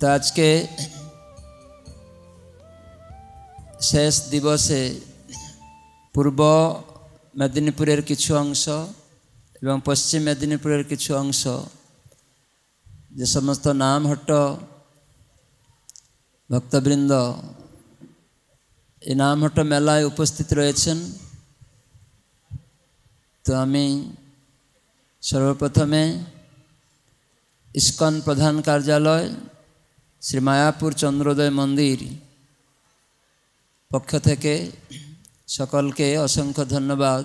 তো আজকে শেষ দিবসে পূর্ব মেদিনীপুরের কিছু অংশ এবং পশ্চিম মেদিনীপুরের কিছু অংশ যে সমস্ত নামহট্ট ভক্তবৃন্দ এই নামহট্ট মেলায় উপস্থিত রয়েছেন, তো আমি সর্বপ্রথমে ইস্কন প্রধান কার্যালয় শ্রী মায়াপুর চন্দ্রোদয় মন্দির পক্ষ থেকে সকলকে অসংখ্য ধন্যবাদ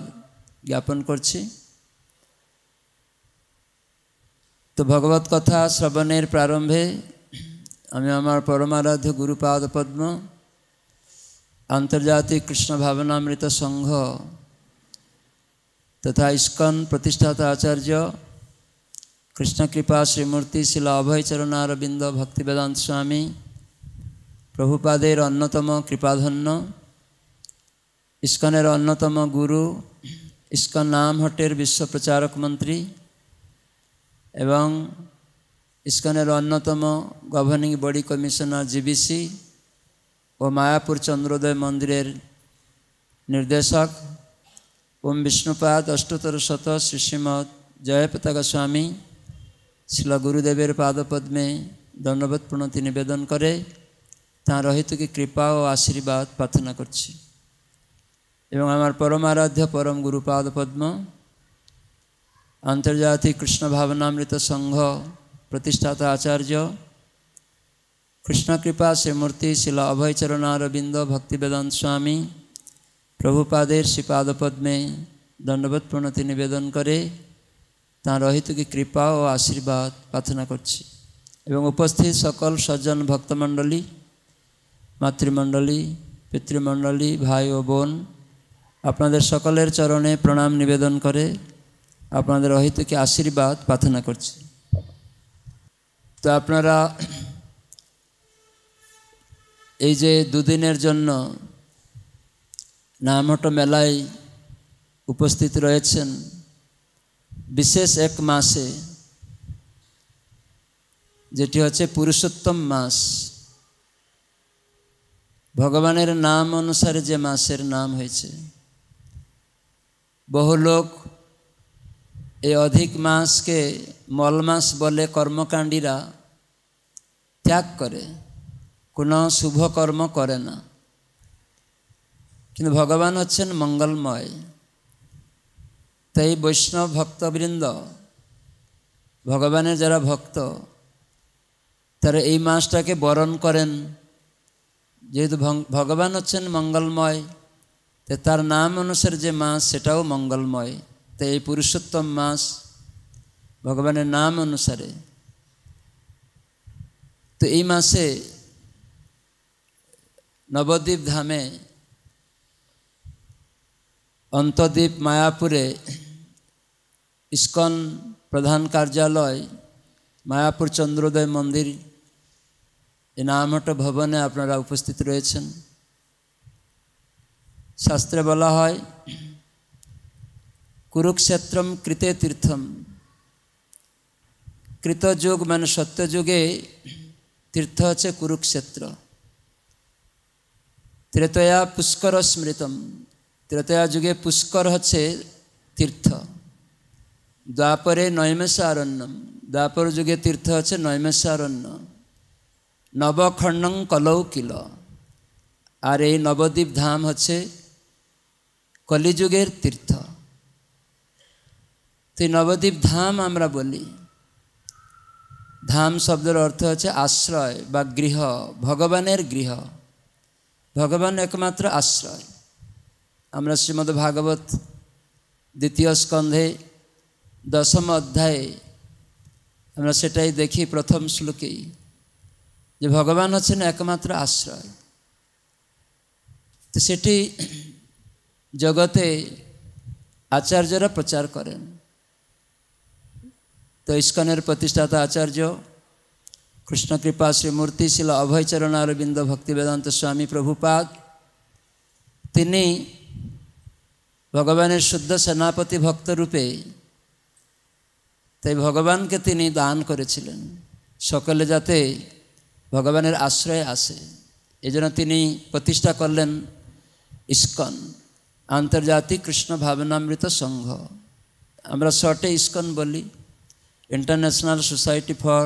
জ্ঞাপন করছি। তো ভগবত কথা শ্রবণের প্রারম্ভে আমি আমার পরমারাধ্য গুরুপাদ পদ্ম আন্তর্জাতিক কৃষ্ণ ভাবনামৃত সংঘ তথা ইস্কন প্রতিষ্ঠাতা আচার্য কৃষ্ণকৃপা শ্রীমূর্তি, শিলা অভয়চরণারবিন্দ ভক্তিবেদান্ত স্বামী, প্রভুপাদের অন্যতম কৃপাধন্য, ইস্কনের অন্যতম গুরু, ইস্কন নাম হটের বিশ্ব মন্ত্রী এবং ইস্কনের অন্যতম গভর্নিং বডি কমিশনার জিবিসি ও মায়াপুর চন্দ্রোদয় মন্দিরের নির্দেশক ওম বিষ্ণুপাদ, অষ্টতর শত শ্রী শ্রীমৎ জয়পতাকা স্বামী শিল গুরুদেবের পাদপদ্মে দণ্ডবোধ প্রণতি নিবেদন করে তাঁর অহিতুকি কৃপা ও আশীর্বাদ প্রার্থনা করছি। এবং আমার পরমারাধ্য পরম গুরুপাদ পদ্ম আন্তর্জাতিক কৃষ্ণ ভাবনামৃত সংঘ প্রতিষ্ঠাতা আচার্য, কৃষ্ণকৃপা শ্রীমূর্তি শিল অভয়চরণারবিন্দ ভক্তিবেদান্ত স্বামী, প্রভুপাদের শ্রীপাদপদ্মে দণ্ডবোধ প্রণতি নিবেদন করে তাঁর অহিতুকি কৃপা ও আশীর্বাদ প্রার্থনা করছি। এবং উপস্থিত সকল সজ্জন ভক্তমণ্ডলী, মাতৃমণ্ডলী, পিতৃমণ্ডলী, ভাই ও বোন, আপনাদের সকলের চরণে প্রণাম নিবেদন করে আপনাদের অহিতুকি আশীর্বাদ প্রার্থনা করছি। তো আপনারা এই যে দুদিনের জন্য নামহট মেলায় উপস্থিত রয়েছেন বিশেষ এক মাসে, যেটি হচ্ছে পুরুষোত্তম মাস। ভগবানের নাম অনুসারে যে মাসের নাম হয়েছে, বহু লোক এই অধিক মাসকে মল মাস বলে কর্মকাণ্ডীরা ত্যাগ করে, কোনো শুভ কর্ম করে না। কিন্তু ভগবান হচ্ছেন মঙ্গলময়। তাই বৈষ্ণব ভক্তবৃন্দ, ভগবানের যারা ভক্ত, তারা এই মাসটাকে বরণ করেন। যেহেতু ভগবান হচ্ছেন মঙ্গলময়, তো তার নাম অনুসারে যে মাস, সেটাও মঙ্গলময়। তাই এই পুরুষোত্তম মাস ভগবানের নাম অনুসারে। তো এই মাসে নবদ্বীপ ধামে অন্তদ্বীপ মায়াপুরে ইস্কন প্রধান কার্যালয়, মায়াপুর চন্দ্রোদয় মন্দির, এ নামহট ভবনে আপনারা উপস্থিত রয়েছেন। শাস্ত্রে বলা হয়, কুরুক্ষেত্রম কৃতে তীর্থম। কৃতযুগ মানে সত্যযুগে তীর্থ হচ্ছে কুরুক্ষেত্র। ত্রেতয়া পুষ্কর স্মৃতম। ত্রেতয়া যুগে পুষ্কর হচ্ছে তীর্থ। দ্বাপরে নৈমেষারণ্যম। দ্বাপর যুগে তীর্থ হচ্ছে নৈমেষারণ্য। নবখণ্ডং কলৌ কিল। আর এই নবদ্বীপ ধাম হচ্ছে কলিযুগের তীর্থ। তো নবদ্বীপ ধাম আমরা বলি। ধাম শব্দের অর্থ হচ্ছে আশ্রয় বা গৃহ, ভগবানের গৃহ। ভগবান একমাত্র আশ্রয়। আমরা শ্রীমদ ভাগবত দ্বিতীয় স্কন্ধে দশম অধ্যায়ে আমরা সেটাই দেখি প্রথম শ্লোকেই যে ভগবান হচ্ছেন একমাত্র আশ্রয়। তো সেটি জগতে আচার্যরা প্রচার করেন। তো ইস্কনের প্রতিষ্ঠাতা আচার্য কৃষ্ণকৃপা শ্রীমূর্তি শিল অভয়চরণ অরবিন্দ ভক্তিবেদান্ত স্বামী প্রভুপাদ, তিনি ভগবানের শুদ্ধ সেনাপতি ভক্তরূপে তাই ভগবানকে তিনি দান করেছিলেন। সকলে যাতে ভগবানের আশ্রয়ে আসে। এজন্য তিনি প্রতিষ্ঠা করলেন ইস্কন, আন্তর্জাতিক কৃষ্ণ ভাবনামৃত সংঘ। আমরা শর্টে ইস্কন বলি, international society for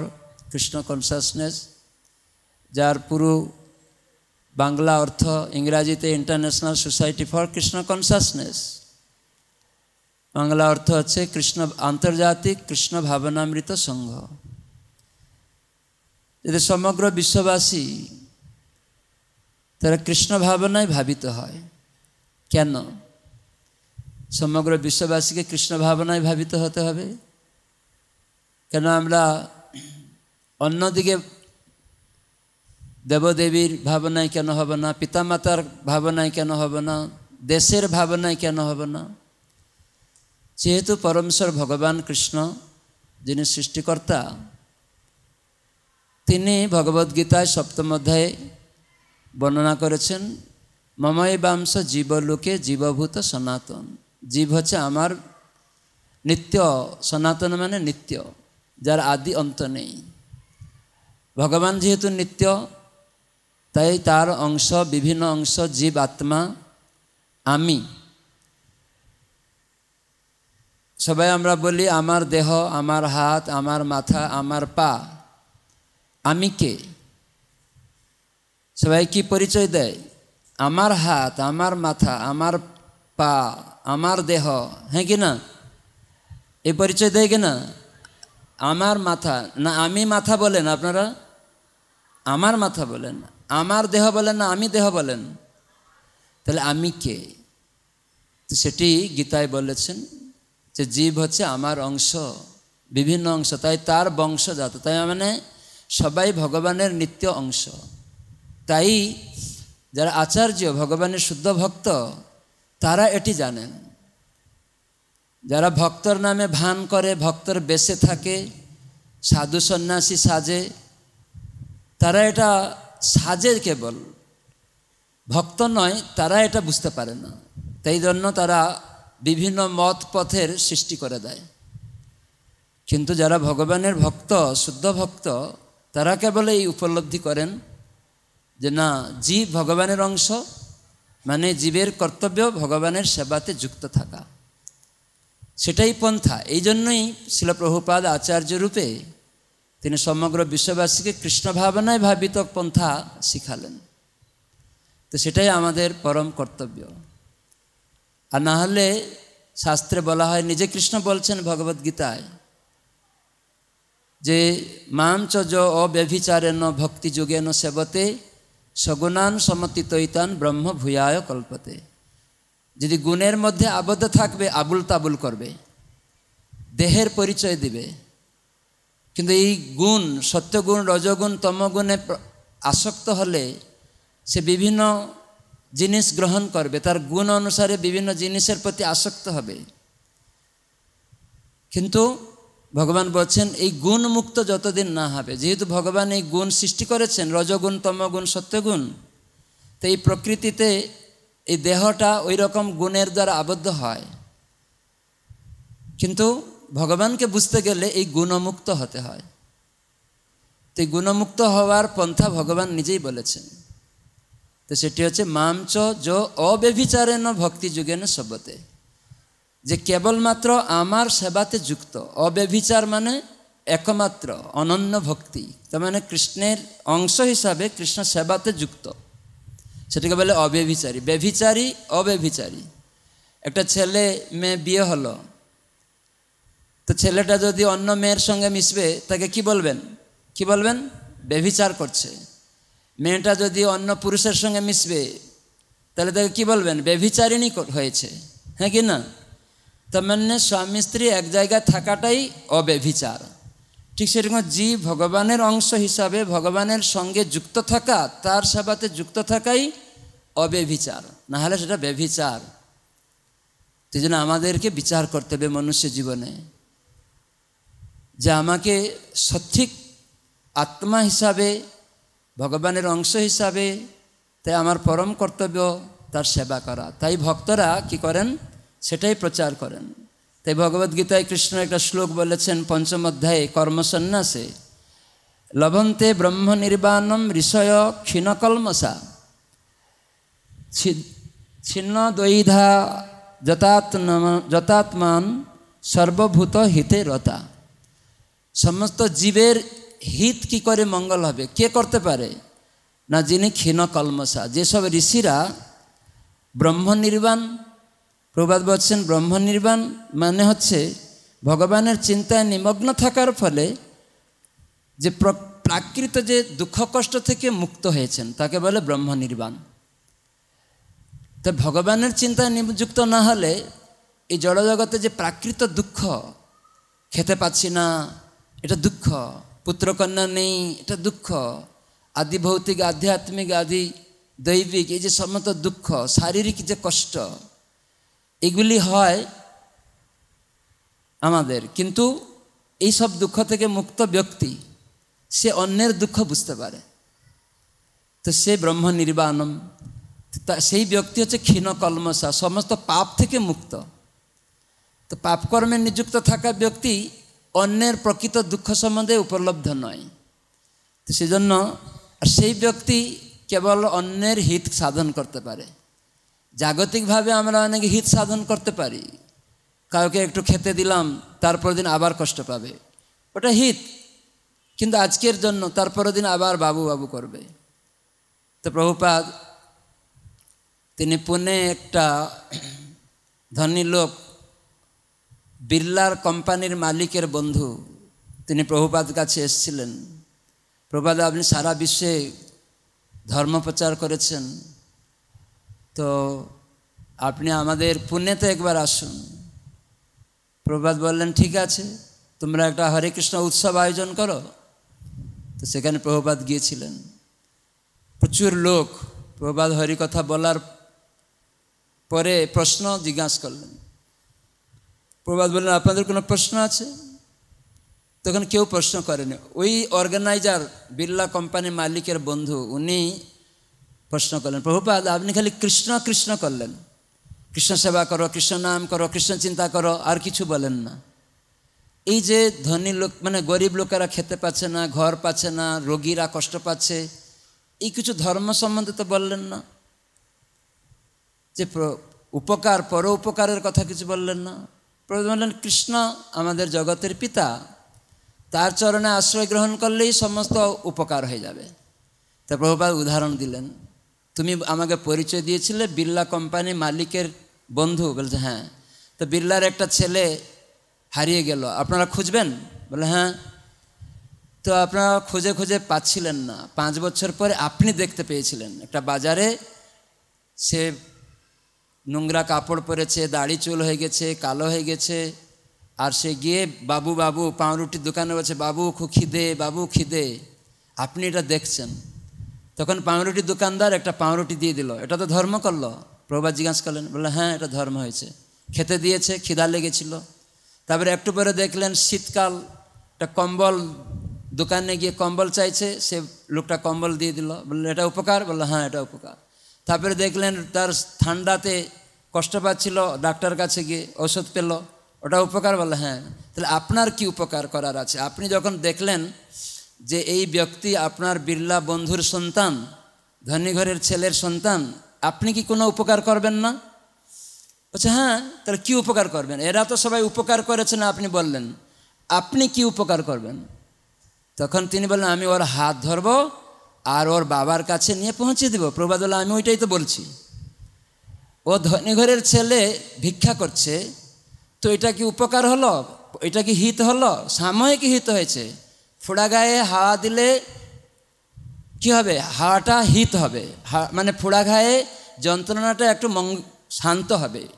Krishna consciousness, যার পুরো বাংলা অর্থ, ইংরাজিতে international society for Krishna consciousness Bangla অর্থ হচ্ছে কৃষ্ণ আন্তর্জাতিক কৃষ্ণ ভাবনামৃত সংঘ। যদি সমগ্র বিশ্ববাসী তারা কৃষ্ণ ভাবনায় ভাবিত হয়, কেন? সমগ্র বিশ্ববাসীকে কৃষ্ণ ভাবনায় ভাবিত হতে হবে? কেন আমরা অন্যদিকে দেবদেবীর ভাবনায় কেন হবে না? পিতামাতার ভাবনায় কেন হবে না? দেশের ভাবনায় কেন হবে না? যেহেতু পরমেশ্বর ভগবান কৃষ্ণ, যিনি সৃষ্টিকর্তা, তিনি ভগবদ্গীতায় সপ্তম অধ্যায়ে বর্ণনা করেছেন মময় বাংশ জীবলোকে জীবভূত সনাতন। জীব হচ্ছে আমার নিত্য, সনাতন মানে নিত্য, যার আদি অন্ত নেই। ভগবান যেহেতু নিত্য তাই তার অংশ, বিভিন্ন অংশ, জীব, আত্মা, আমি। সবাই আমরা বলি, আমার দেহ, আমার হাত, আমার মাথা, আমার পা। আমি কে? সবাই কি পরিচয় দেয়? আমার হাত, আমার মাথা, আমার পা, আমার দেহ। হ্যাঁ কি না? এই পরিচয় দেয় কি না? আমার মাথা। না, আমি মাথা বলেন আপনারা? আমার মাথা বলেন আমার দেহ বলেন না, আমি দেহ বলেন। তাহলে আমি কে? তো সেটি গীতায় বলেছেন যে জীব হচ্ছে আমার অংশ, বিভিন্ন অংশ, তাই তার বংশজাত, তাই মানে সবাই ভগবানের নিত্য অংশ। তাই যারা আচার্য, ভগবানের শুদ্ধ ভক্ত, তারা এটি জানেন। যারা ভক্তর নামে ভান করে, ভক্তর বেশে থাকে, সাধু সন্ন্যাসী সাজে, তারা এটা সাজে কেবল। ভক্ত নয়, তারা এটা বুঝতে পারে না। তাই জন্য তারা বিভিন্ন মত পথের সৃষ্টি করে দেয়। কিন্তু যারা ভগবানের ভক্ত, শুদ্ধ ভক্ত, তারা কেবল এই উপলব্ধি করেন যে না, জীব ভগবানের অংশ মানে জীবের কর্তব্য ভগবানের সেবাতে যুক্ত থাকা। সেটাই পন্থা। এই জন্যই শিলপ্রভুপাদ আচার্য রূপে তিনি সমগ্র বিশ্ববাসীকে কৃষ্ণ ভাবনায় ভাবিত পন্থা শিখালেন। তো সেটাই আমাদের পরম কর্তব্য। আর না হলে শাস্ত্রে বলা হয়, নিজে কৃষ্ণ বলছেন ভগবদ্গীতায় যে, মাম চ ভক্তি যোগেন সেবতে সগুণান সমতিতৈতান ব্রহ্ম ভূয়ায় কল্পতে। যদি গুণের মধ্যে আবদ্ধ থাকবে, আবুল তাবুল করবে, দেহের পরিচয় দিবে কিন্তু এই গুণ, সত্যগুণ, রজগুণ, তমগুণে আসক্ত হলে সে বিভিন্ন জিনিস গ্রহণ করবে। তার গুণ অনুসারে বিভিন্ন জিনিসের প্রতি আসক্ত হবে। কিন্তু ভগবান বলছেন, এই গুণ মুক্ত যতদিন না হবে, যেহেতু ভগবান এই গুণ সৃষ্টি করেছেন, রজগুণ, তমগুণ, সত্যগুণ, তো এই প্রকৃতিতে এই দেহটা ওই রকম গুণের দ্বারা আবদ্ধ হয়। কিন্তু ভগবানকে বুঝতে গেলে এই গুণমুক্ত হতে হয়। তো এই গুণমুক্ত হওয়ার পন্থা ভগবান নিজেই বলেছেন। তো সেটি হচ্ছে মামচ যো অব্যভিচারেন ভক্তি যুগেন সবতে। যে কেবলমাত্র আমার সেবাতে যুক্ত, অব্যভিচার মানে একমাত্র অনন্য ভক্তি, তার মানে কৃষ্ণের অংশ হিসাবে কৃষ্ণ সেবাতে যুক্ত। সেটাকে বলে অব্যভিচারী, ব্যভিচারী, অব্যভিচারী। একটা ছেলে মেয়ে বিয়ে হলো তো ছেলেটা যদি অন্য মেয়ের সঙ্গে মিশবে, তাকে কি বলবেন? কি বলবেন? ব্যভিচার করছে। মেয়েটা যদি অন্য পুরুষের সঙ্গে মিশবে, তাহলে তাকে কি বলবেন? ব্যভিচারিণী হয়েছে। হ্যাঁ কি না? তার মানে স্বামী স্ত্রী এক জায়গায় থাকাটাই অব্যভিচার। ঠিক সেরকম জীব ভগবানের অংশ হিসাবে ভগবানের সঙ্গে যুক্ত থাকা, তার সেবাতে যুক্ত থাকাই অব্যভিচার। না হলে সেটা ব্যভিচার। সেই জন্য আমাদেরকে বিচার করতে হবে মনুষ্য জীবনে। যে আমাকে সঠিক আত্মা হিসাবে, ভগবানের অংশ হিসাবে, তাই আমার পরম কর্তব্য তার সেবা করা। তাই ভক্তরা কি করেন? সেটাই প্রচার করেন। তাই ভগবদ্গীতায় কৃষ্ণ একটা শ্লোক বলেছেন, পঞ্চম অধ্যায়ে, কর্মসন্ন্যাসে, লভন্তে ব্রহ্ম নির্বাণম ঋষয় ক্ষীণকলমসা ছিন্ন দ্বৈধা যতাত্ম যতাত্মান সর্বভূত হিতে রতা। সমস্ত জীবের হিত কি করে মঙ্গল হবে? কে করতে পারে? না, যিনি ক্ষীণ কলমসা যেসব ঋষিরা ব্রহ্ম নির্বাণ প্রবাদ বলছেন ব্রহ্ম নির্বাণ মানে হচ্ছে ভগবানের চিন্তায় নিমগ্ন থাকার ফলে যে প্রাকৃত যে দুঃখ কষ্ট থেকে মুক্ত হয়েছেন, তাকে বলে ব্রহ্ম নির্বাণ। তো ভগবানের চিন্তায় নিযুক্ত না হলে এই জড়জগতে যে প্রাকৃত দুঃখ, খেতে পাচ্ছি না এটা দুঃখ। পুত্রকন্যা নেই, এটা দুঃখ। আদি ভৌতিক আধ্যাত্মিক আদি দৈবিক, এই যে সমস্ত দুঃখ, শারীরিক যে কষ্ট, এগুলি হয় আমাদের। কিন্তু এই সব দুঃখ থেকে মুক্ত ব্যক্তি, সে অন্যের দুঃখ বুঝতে পারে। তো সে ব্রহ্ম নির্বাণম, তা সেই ব্যক্তি হচ্ছে ক্ষীণ কলমসা সমস্ত পাপ থেকে মুক্ত। তো পাপকর্মে নিযুক্ত থাকা ব্যক্তি অন্যের প্রকৃত দুঃখ সম্বন্ধে উপলব্ধ নয়। তো সেজন্য সেই ব্যক্তি কেবল অন্যের হিত সাধন করতে পারে। জাগতিকভাবে আমরা অনেক হিত সাধন করতে পারি। কাউকে একটু খেতে দিলাম তারপর দিন আবার কষ্ট পাবে। ওটা হিত। কিন্তু আজকের জন্য তারপর দিন আবার বাবু বাবু করবে। তো প্রভুপাদ, তিনি পুনে একটা ধনী লোক বিড়লার কোম্পানির মালিকের বন্ধু, তিনি প্রভুপাদ কাছে এসেছিলেন। প্রভুপাদ আপনি সারা বিশ্বে ধর্ম প্রচার করেছেন। তো আপনি আমাদের পুণ্যতে একবার আসুন। প্রভাত বললেন, ঠিক আছে, তোমরা একটা হরে কৃষ্ণ উৎসব আয়োজন করো। তো সেখানে প্রভুপাত গিয়েছিলেন। প্রচুর লোক প্রভাত হরিকথা বলার পরে প্রশ্ন জিজ্ঞাসা করলেন প্রভাত বললেন, আপনাদের কোনো প্রশ্ন আছে? তখন কেউ প্রশ্ন করেনি। ওই অর্গানাইজার বিড়লা কোম্পানির মালিকের বন্ধু, উনি প্রশ্ন করলেন, প্রভুপাদ, আপনি খালি কৃষ্ণ কৃষ্ণ করলেন। কৃষ্ণ সেবা করো, কৃষ্ণ নাম করো, কৃষ্ণ চিন্তা করো, আর কিছু বলেন না। এই যে ধনী লোক মানে গরিব লোকেরা খেতে পাচ্ছে না, ঘর পাচ্ছে না, রোগীরা কষ্ট পাচ্ছে, এই কিছু ধর্ম সম্বন্ধে তো বললেন না। যে উপকার পর উপকারের কথা কিছু বললেন না। বললেন কৃষ্ণ আমাদের জগতের পিতা, তার চরণে আশ্রয় গ্রহণ করলেই সমস্ত উপকার হয়ে যাবে। তা প্রভুপাত উদাহরণ দিলেন, তুমি আমাকে পরিচয় দিয়েছিলে বিড়লা কোম্পানি মালিকের বন্ধু। বলছে হ্যাঁ। তো বিড়লার একটা ছেলে হারিয়ে গেল, আপনারা খুঁজবেন? বলে হ্যাঁ। তো আপনারা খুঁজে খুঁজে পাচ্ছিলেন না। পাঁচ বছর পরে আপনি দেখতে পেয়েছিলেন। একটা বাজারে সে নোংরা কাপড় পরেছে, দাড়ি চুল হয়ে গেছে, কালো হয়ে গেছে। আর সে গিয়ে, বাবু বাবু, পাউরুটির দোকানে বলছে, বাবু খিদে বাবু, খিদে। আপনি এটা দেখছেন? তখন পাউরুটির দোকানদার একটা পাউরুটি দিয়ে দিল। এটা তো ধর্ম করল? প্রভাত জিজ্ঞাসা করলেন, বলল হ্যাঁ এটা ধর্ম হয়েছে। খেতে দিয়েছে, খিদা লেগেছিল। তারপরে একটু পরে দেখলেন, শীতকাল, একটা কম্বল, দোকানে গিয়ে কম্বল চাইছে। সে লোকটা কম্বল দিয়ে দিল, বলল, এটা উপকার? বলল হ্যাঁ এটা উপকার। তারপরে দেখলেন, তার ঠান্ডাতে কষ্ট পাচ্ছিল, ডাক্তার কাছে গিয়ে ওষুধ পেল। ওটা উপকার বলে হ্যাঁ তাহলে আপনার কি উপকার করার আছে? আপনি যখন দেখলেন যে এই ব্যক্তি আপনার বিড়লা বন্ধুর সন্তান, ধনী ঘরের ছেলের সন্তান, আপনি কি কোনো উপকার করবেন না? বলছে হ্যাঁ তাহলে কী উপকার করবেন? এরা তো সবাই উপকার করেছেন আপনি বললেন। আপনি কি উপকার করবেন? তখন তিনি বললেন, আমি ওর হাত ধরবো আর ওর বাবার কাছে নিয়ে পৌঁছে দেব। প্রবাদুল্লাহ আমি ওইটাই তো বলছি। ও ধনী ঘরের ছেলে ভিক্ষা করছে, তো এটা কি উপকার হলো? এটা কি হিত হলো? সাময়িক হিত হয়েছে। ফোড়া গায়ে হাওয়া দিলে কি হবে? হাওয়াটা হিত হবে। মানে ফোড়া গায়ে যন্ত্রণাটা একটু মঙ্গ শান্ত হবে।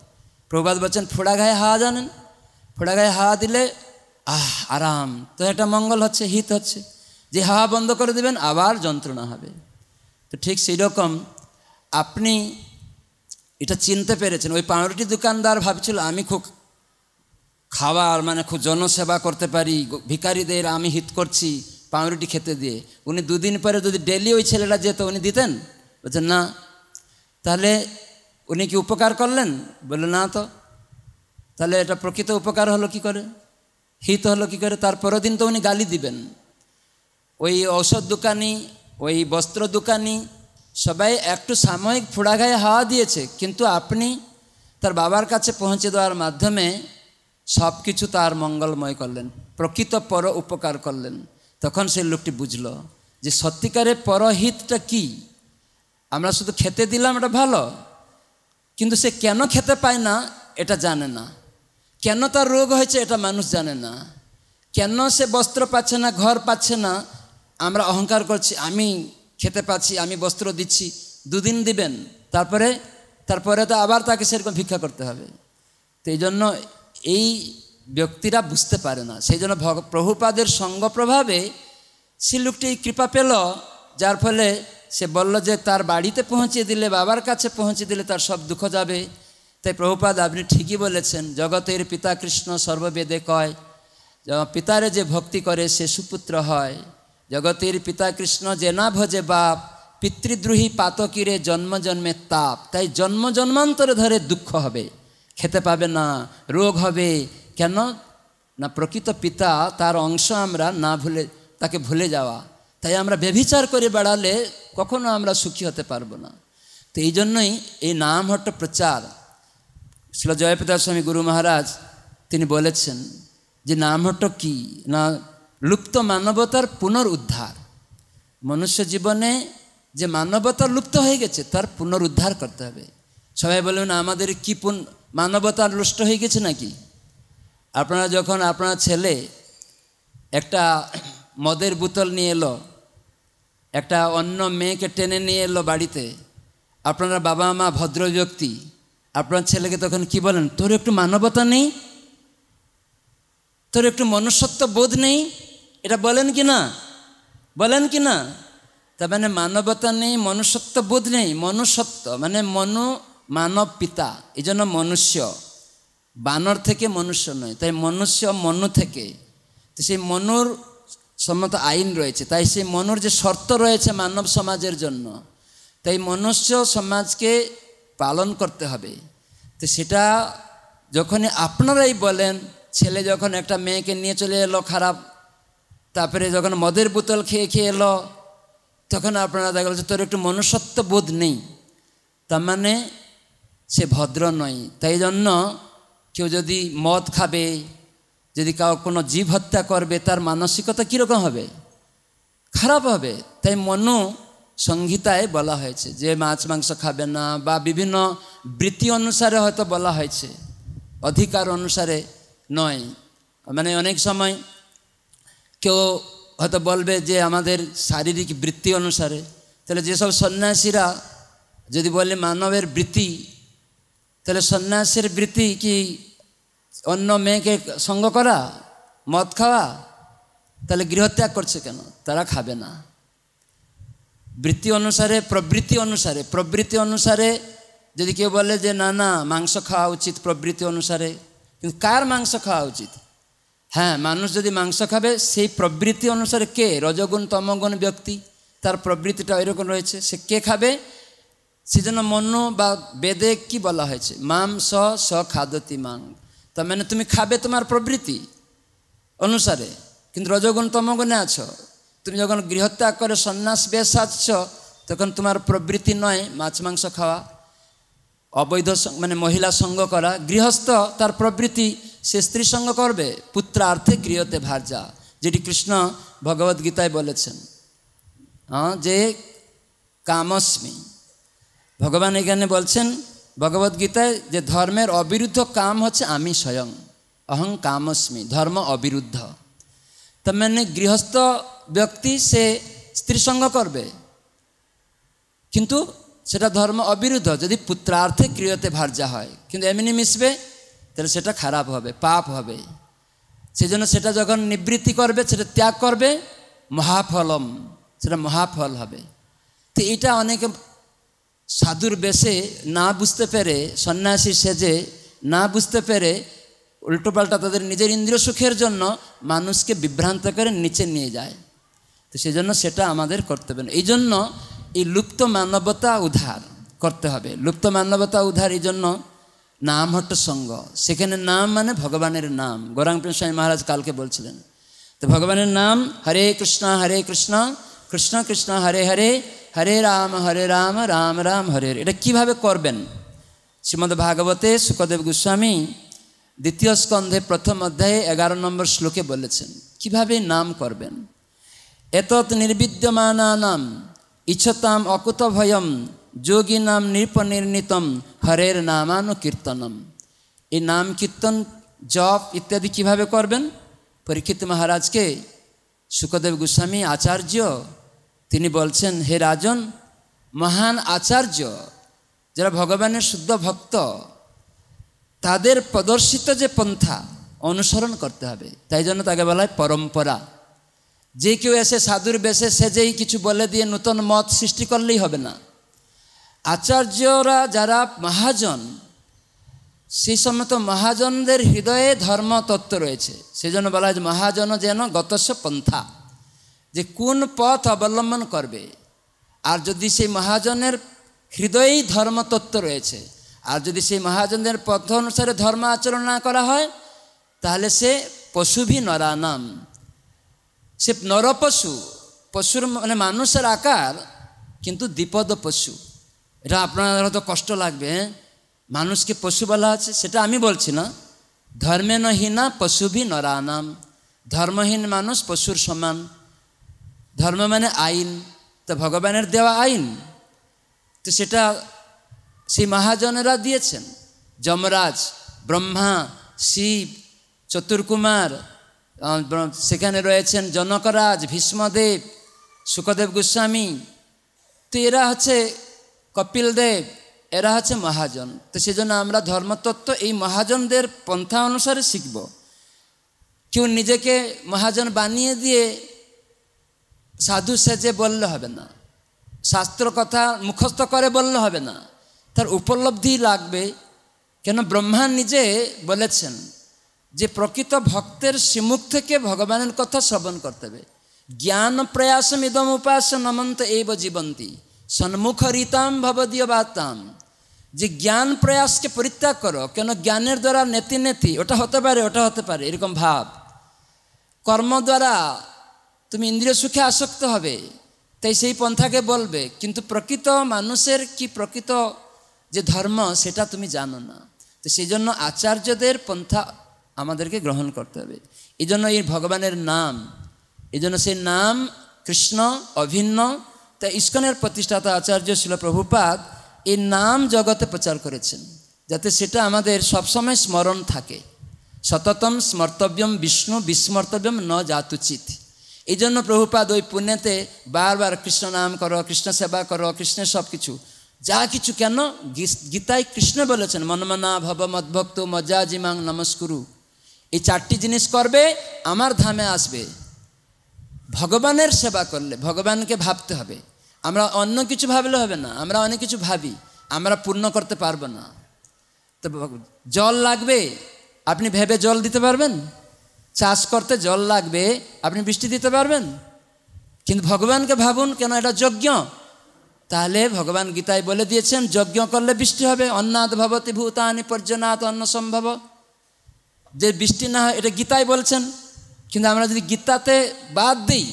প্রবাদ বলছেন, ফোড়া গায়ে হাওয়া জানেন? ফোড়া গায়ে হাওয়া দিলে, আহ, আরাম। তো এটা মঙ্গল হচ্ছে, হিত হচ্ছে। যে হাওয়া বন্ধ করে দেবেন, আবার যন্ত্রণা হবে। তো ঠিক সেই রকম আপনি এটা চিনতে পেরেছেন। ওই পাউরুটি দোকানদার ভাবছিল, আমি খুব খাবার মানে খুব জনসেবা করতে পারি ভিকারিদের আমি হিত করছি পাউরুটি খেতে দিয়ে। উনি দুদিন পরে যদি ডেলি ওই ছেলেটা যেত, উনি দিতেন? বলছেন, না। তাহলে উনি কি উপকার করলেন? বলল, না তো। তাহলে এটা প্রকৃত উপকার হলো কি করে? হিত হলো কি করে? তার পরের দিন তো উনি গালি দিবেন। ওই ঔষধ দোকানি, ওই বস্ত্র দোকানি সবাই একটু সাময়িক ফোড়াঘায়ে হাওয়া দিয়েছে, কিন্তু আপনি তার বাবার কাছে পৌঁছে দেওয়ার মাধ্যমে সব কিছু তার মঙ্গলময় করলেন, প্রকৃত পর উপকার করলেন। তখন সেই লোকটি বুঝল যে সত্যিকারের পরহিতটা কি? আমরা শুধু খেতে দিলাম এটা ভালো, কিন্তু সে কেন খেতে পায় না এটা জানে না। কেন তার রোগ হয়েছে এটা মানুষ জানে না। কেন সে বস্ত্র পাচ্ছে না, ঘর পাচ্ছে না? আমরা অহংকার করছি, আমি খেতে পাচ্ছি, আমি বস্ত্র দিচ্ছি, দুদিন দিবেন, তারপরে তারপরে তো আবার তাকে সেরকম ভিক্ষা করতে হবে। তো এই জন্য এই ব্যক্তিরা বুঝতে পারে না। সেই জন্য প্রভুপাদের সঙ্গ প্রভাবে সে লোকটি কৃপা পেল, যার ফলে সে বলল যে, তার বাড়িতে পৌঁছে দিলে, বাবার কাছে পৌঁছে দিলে তার সব দুঃখ যাবে। তাই প্রভুপাদ, আপনি ঠিকই বলেছেন, জগতের পিতা কৃষ্ণ সর্ববেদে কয়, পিতারে যে ভক্তি করে, সে সুপুত্র হয়। জগতের পিতা কৃষ্ণ যে না ভজে বাপ, পিতৃদ্রোহী পাতকিরে জন্ম জন্মে তাপ। তাই জন্ম জন্মান্তরে ধরে দুঃখ হবে, খেতে পাবে না, রোগ হবে। কেন? না প্রকৃত পিতা, তার অংশ আমরা না ভুলে, তাকে ভুলে যাওয়া। তাই আমরা ব্যভিচার করে বেড়ালে কখনো আমরা সুখী হতে পারব না। তো এই জন্যই এই নাম হট্ট প্রচার। শিল জয়প্রদাস স্বামী গুরু মহারাজ তিনি বলেছেন যে, নাম হট্ট কী? না লুপ্ত মানবতার পুনরুদ্ধার। মনুষ্য জীবনে যে মানবতা লুপ্ত হয়ে গেছে, তার পুনরুদ্ধার করতে হবে। সবাই বলবেন আমাদের কি পুন, মানবতা লুষ্ট হয়ে গেছে নাকি? আপনারা যখন আপনার ছেলে একটা মদের বোতল নিয়ে এলো, একটা অন্য মেয়েকে টেনে নিয়ে এলো বাড়িতে, আপনারা বাবা মা ভদ্র ব্যক্তি, আপনার ছেলেকে তখন কি বলেন? তোর একটু মানবতা নেই? তোর একটু মনুষ্যত্ব বোধ নেই? এটা বলেন কি না? বলেন কি না? তার মানে মানবতা নেই, মনুষ্যত্ব বোধ নেই, মনুষ্যত্ব মানে মনু মানব পিতা, এই জন্য মনুষ্য। বানর থেকে মনুষ্য নয়, তাই মনুষ্য মনু থেকে। তো সেই মনুর সম্মত আইন রয়েছে, তাই সেই মনুর যে শর্ত রয়েছে মানব সমাজের জন্য, তাই মনুষ্য সমাজকে পালন করতে হবে। তো সেটা যখনই আপনারাই বলেন, ছেলে যখন একটা মেয়েকে নিয়ে চলে এলো খারাপ তারপরে যখন মদের বোতল খেয়ে খেয়ে এলো, তখন আপনারা দেখা যাচ্ছে তোর একটু মনুষ্যত্ব বোধ নেই। তার মানে সে ভদ্র নয়। তাই জন্য কেউ যদি মদ খাবে, যদি কাউ কোনো জীব হত্যা করবে, তার মানসিকতা কীরকম হবে? খারাপ হবে। তাই মনু সংহিতায় বলা হয়েছে যে মাছ, মাংস খাবে না বা বিভিন্ন বৃত্তি অনুসারে হয়তো বলা হয়েছে। অধিকার অনুসারে নয়। মানে অনেক সময় কেউ হয়তো বলবে যে আমাদের শারীরিক বৃত্তি অনুসারে। তাহলে যেসব সন্ন্যাসীরা যদি বলে মানবের বৃত্তি, তাহলে সন্ন্যাসের বৃত্তি কি অন্য মেয়েকে সঙ্গ করা, মদ খাওয়া? তাহলে গৃহত্যাগ করছে কেন? তারা খাবে না। বৃত্তি অনুসারে, প্রবৃত্তি অনুসারে প্রবৃত্তি অনুসারে যদি কেউ বলে যে না না, মাংস খাওয়া উচিত প্রবৃত্তি অনুসারে, কিন্তু কার মাংস খাওয়া উচিত? হ্যাঁ মানুষ যদি মাংস খাবে, সেই প্রবৃত্তি অনুসারে কে? রজগুণ, তমগুণ ব্যক্তি, তার প্রবৃত্তিটা এরকম রয়েছে। সে কে খাবে? সেজন্য মন্য বা বেদে কি বলা হয়েছে? মাম স স খাদতি মাং। তার মানে তুমি খাবে তোমার প্রবৃত্তি অনুসারে। কিন্তু রজগুণ, তমগুণে আছো। তুমি যখন গৃহত্যাগ করে সন্ন্যাস বেশ আসছ তখন তোমার প্রবৃত্তি নয় মাছ মাংস খাওয়া, অবৈধ মানে মহিলা সঙ্গ করা। গৃহস্থ তার প্রবৃত্তি সে স্ত্রী সঙ্গ করবে, পুত্রার্থে গৃহতে ভার্যা যেটি কৃষ্ণ ভগবদ্গীতায় বলেছেন। হ্যাঁ যে কামস্মি। ভগবান এখানে বলছেন ভগবদ্গীতায় যে ধর্মের অবিরুদ্ধ কাম হচ্ছে আমি স্বয়ং, অহং কামস্মি, ধর্ম অবিরুদ্ধ। তার মানে গৃহস্থ ব্যক্তি সে স্ত্রী সঙ্গ করবে, কিন্তু সেটা ধর্ম অবিরুদ্ধ, যদি পুত্রার্থে ক্রিয়তে ভার্যা হয়। কিন্তু এমনি মিশবে তাহলে সেটা খারাপ হবে, পাপ হবে। সেই জন্য সেটা যখন নিবৃত্তি করবে, সেটা ত্যাগ করবে, মহাফলম, সেটা মহাফল হবে। তো এটা অনেকে সাধুর বেশে না বুঝতে পেরে, সন্ন্যাসী সেজে না বুঝতে পেরে উল্টোপাল্টা তাদের নিজের ইন্দ্রিয় সুখের জন্য মানুষকে বিভ্রান্ত করে নিচে নিয়ে যায়। তো সেই জন্য সেটা আমাদের করতে হবে। এই জন্য এই লুপ্ত মানবতা উদ্ধার করতে হবে। লুপ্ত মানবতা উদ্ধার এই জন্য নাম হট্ট সঙ্গ। সেখানে নাম মানে ভগবানের নাম। গৌরাঙ্গ স্বামী মহারাজ কালকে বলছিলেন। তো ভগবানের নাম হরে কৃষ্ণ হরে কৃষ্ণ কৃষ্ণ কৃষ্ণ, হরে হরে হরে রাম হরে রাম রাম রাম, হরে এটা কীভাবে করবেন? শ্রীমদ্ ভাগবতে সুখদেব গোস্বামী দ্বিতীয় স্কন্ধে প্রথম অধ্যায়ে এগারো নম্বর শ্লোকে বলেছেন, কীভাবে নাম করবেন? এতৎ নির্বিদ্যমানানাম, ইচ্ছতাম অকুত ভয়ম যোগী নাম নৃপনির্ণিতম হরের নামানুকীর্তনম। এই নাম কীর্তন, জপ ইত্যাদি কীভাবে করবেন? পরীক্ষিত মহারাজকে সুখদেব গোস্বামী আচার্য, তিনি বলছেন, হে রাজন, মহান আচার্য, যারা ভগবানের শুদ্ধ ভক্ত, তাদের প্রদর্শিত যে পন্থা, অনুসরণ করতে হবে। তাই জন্য তাকে বলা হয় পরম্পরা। যে কেউ এসে সাধুর বেশে সেজেই কিছু বলে দিয়ে নূতন মত সৃষ্টি করলেই হবে না। আচার্যরা যারা মহাজন, সেই সমস্ত মহাজনদের হৃদয়ে ধর্ম তত্ত্ব রয়েছে। সেই জন্য বলা হয় মহাজন যেন গতস্য পন্থা, যে কোন পথ অবলম্বন করবে। আর যদি সেই মহাজনের হৃদয়েই ধর্মতত্ত্ব রয়েছে, আর যদি সেই মহাজনদের পথ অনুসারে ধর্ম আচরণ না করা হয়, তাহলে সে পশুভি নরানাম। সে নরপশু, পশুর মানে মানুষের আকার, কিন্তু দ্বিপদ পশু এটা আপনার হয়তো কষ্ট লাগবে হ্যাঁ? মানুষকে পশু বলা আছে? সেটা আমি বলছি না। ধর্মে নহীনা পশুভি নরানাম। ধর্মহীন মানুষ পশুর সমান। ধর্ম মানে আইন। তো ভগবানের দেওয়া আইন। তো সেটা সেই মহাজনেরা দিয়েছেন। যমরাজ, ব্রহ্মা, শিব, চতুর্কুমার সেখানে রয়েছেন জনকরাজ, ভীষ্মদেব, সুখদেব গোস্বামী। তো এরা হচ্ছে কপিল দেব, এরা হচ্ছে মহাজন। তো সেজন্য আমরা ধর্মতত্ত্ব এই মহাজনদের পন্থা অনুসারে শিখব। কেউ নিজেকে মহাজন বানিয়ে দিয়ে সাধু সেজে বললে হবে না। শাস্ত্র কথা মুখস্থ করে বললে হবে না। তার উপলব্ধি লাগবে। কেন ব্রহ্মা নিজে বলেছেন যে প্রকৃত ভক্তের শ্রীমুখ থেকে ভগবানের কথা শ্রবণ করতে হবে। জ্ঞান প্রয়াসম ইদম উপাস নমন্ত এইব জীবন্তী। সন্মুখ রীতাম ভবদীয় বাতাম যে জ্ঞান প্রয়াসকে পরিত্যাগ করো, কেন জ্ঞানের দ্বারা নেতি নেতি, ওটা হতে পারে, ওটা হতে পারে, এরকম ভাব। কর্ম দ্বারা তুমি ইন্দ্রিয় সুখে আসক্ত হবে, তাই সেই পন্থাকে বলবে, কিন্তু প্রকৃত মানুষের কি প্রকৃত যে ধর্ম, সেটা তুমি জানো না। তো সেই জন্য আচার্যদের পন্থা আমাদেরকে গ্রহণ করতে হবে। এই জন্য এই ভগবানের নাম, এই জন্য সেই নাম কৃষ্ণ, অভিন্ন তা ইস্কনের প্রতিষ্ঠাতা আচার্য ছিল প্রভুপাদ এই নাম জগতে প্রচার করেছেন, যাতে সেটা আমাদের সবসময় স্মরণ থাকে। সততম স্মর্তব্যম বিষ্ণু, বিস্মর্তব্যম ন জাতুচিত। এই জন্য প্রভুপাদ ওই পুণ্যতে বারবার কৃষ্ণ নাম করো, কৃষ্ণ সেবা করো, কৃষ্ণের সব কিছু যা কিছু কেন গীতায় কৃষ্ণ বলেছেন, মনমনা ভব মদ্ভক্ত মজা জিমাং নমস্কুরু। এই চারটি জিনিস করবে, আমার ধামে আসবে। ভগবানের সেবা করলে, ভগবানকে ভাবতে হবে। আমরা অন্য কিছু ভাবলে হবে না, আমরা অনেক কিছু ভাবি, আমরা পূর্ণ করতে পারব না। তো জল লাগবে? আপনি ভেবে জল দিতে পারবেন? চাষ করতে জল লাগবে? আপনি বৃষ্টি দিতে পারবেন? কিন্তু ভগবানকে ভাবুন, কেন এটা যজ্ঞ? তাহলে ভগবান গীতায় বলে দিয়েছেন, যজ্ঞ করলে বৃষ্টি হবে। অন্নাথ ভবতী ভূতানি পর্যনাথ অন্ন সম্ভব। যে বৃষ্টি না হয়, এটা গীতায় বলছেন। কিন্তু আমরা যদি গীতাতে বাদ দিই,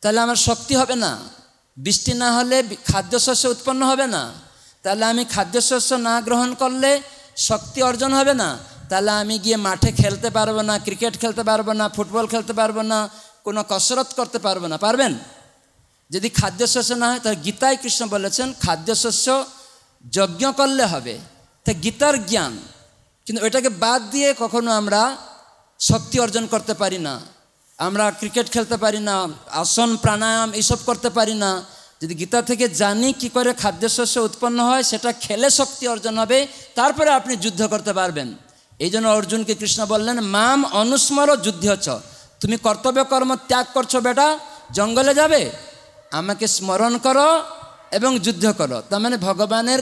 তাহলে আমার শক্তি হবে না। বৃষ্টি না হলে খাদ্যশস্য উৎপন্ন হবে না। তাহলে আমি খাদ্যশস্য না গ্রহণ করলে শক্তি অর্জন হবে না। তাহলে আমি গিয়ে মাঠে খেলতে পারব না, ক্রিকেট খেলতে পারব না, ফুটবল খেলতে পারব না, কোনো কসরত করতে পারব না। পারবেন? যদি খাদ্যশস্য না হয়, তাহলে গীতায় কৃষ্ণ বলেছেন, খাদ্যশস্য যজ্ঞ করলে হবে। তা গীতার জ্ঞান, কিন্তু ওইটাকে বাদ দিয়ে কখনো আমরা শক্তি অর্জন করতে পারি না। আমরা ক্রিকেট খেলতে পারি না, আসন, প্রাণায়াম এইসব করতে পারি না। যদি গীতা থেকে জানি কি করে খাদ্যশস্য উৎপন্ন হয়, সেটা খেলে শক্তি অর্জন হবে, তারপরে আপনি যুদ্ধ করতে পারবেন। এই জন্য অর্জুনকে কৃষ্ণ বললেন, মাম, অনুস্মর যুদ্ধ চ তুমি কর্তব্য কর্ম ত্যাগ করছ বেটা, জঙ্গলে যাবে? আমাকে স্মরণ করো এবং যুদ্ধ করো। তার মানে ভগবানের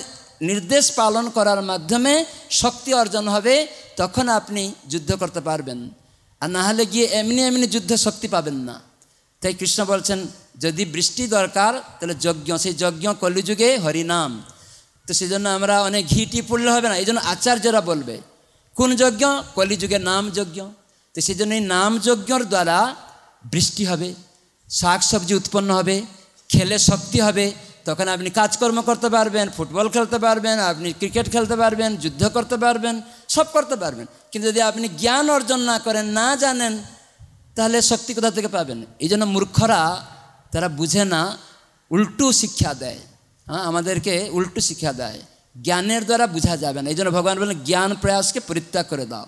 নির্দেশ পালন করার মাধ্যমে শক্তি অর্জন হবে, তখন আপনি যুদ্ধ করতে পারবেন। আর না হলে গিয়ে এমনি এমনি যুদ্ধে শক্তি পাবেন না। তাই কৃষ্ণ বলছেন, যদি বৃষ্টি দরকার, তাহলে যজ্ঞ, সেই যজ্ঞ কলিযুগে হরিনাম। তো সেই জন্য আমরা অনেক ঘিটি পড়লে হবে না এই জন্য আচার্যরা বলবে, কোন যজ্ঞ? কলিযুগে নাম যজ্ঞ। তো সেই জন্য এই নাম যজ্ঞর দ্বারা বৃষ্টি হবে শাক সবজি উৎপন্ন হবে, খেলে শক্তি হবে তখন আপনি কাজকর্ম করতে পারবেন, ফুটবল খেলতে পারবেন, আপনি ক্রিকেট খেলতে পারবেন, যুদ্ধ করতে পারবেন, সব করতে পারবেন। কিন্তু যদি আপনি জ্ঞান অর্জন না করেন, না জানেন, তাহলে শক্তি কোথা থেকে পাবেন? এই জন্য মূর্খরা, তারা বুঝে না, উল্টু শিক্ষা দেয়। হ্যাঁ আমাদেরকে উল্টু শিক্ষা দেয়। জ্ঞানের দ্বারা বোঝা যাবে না। এই জন্য ভগবান বলেন জ্ঞান প্রয়াসকে পরিত্যাগ করে দাও।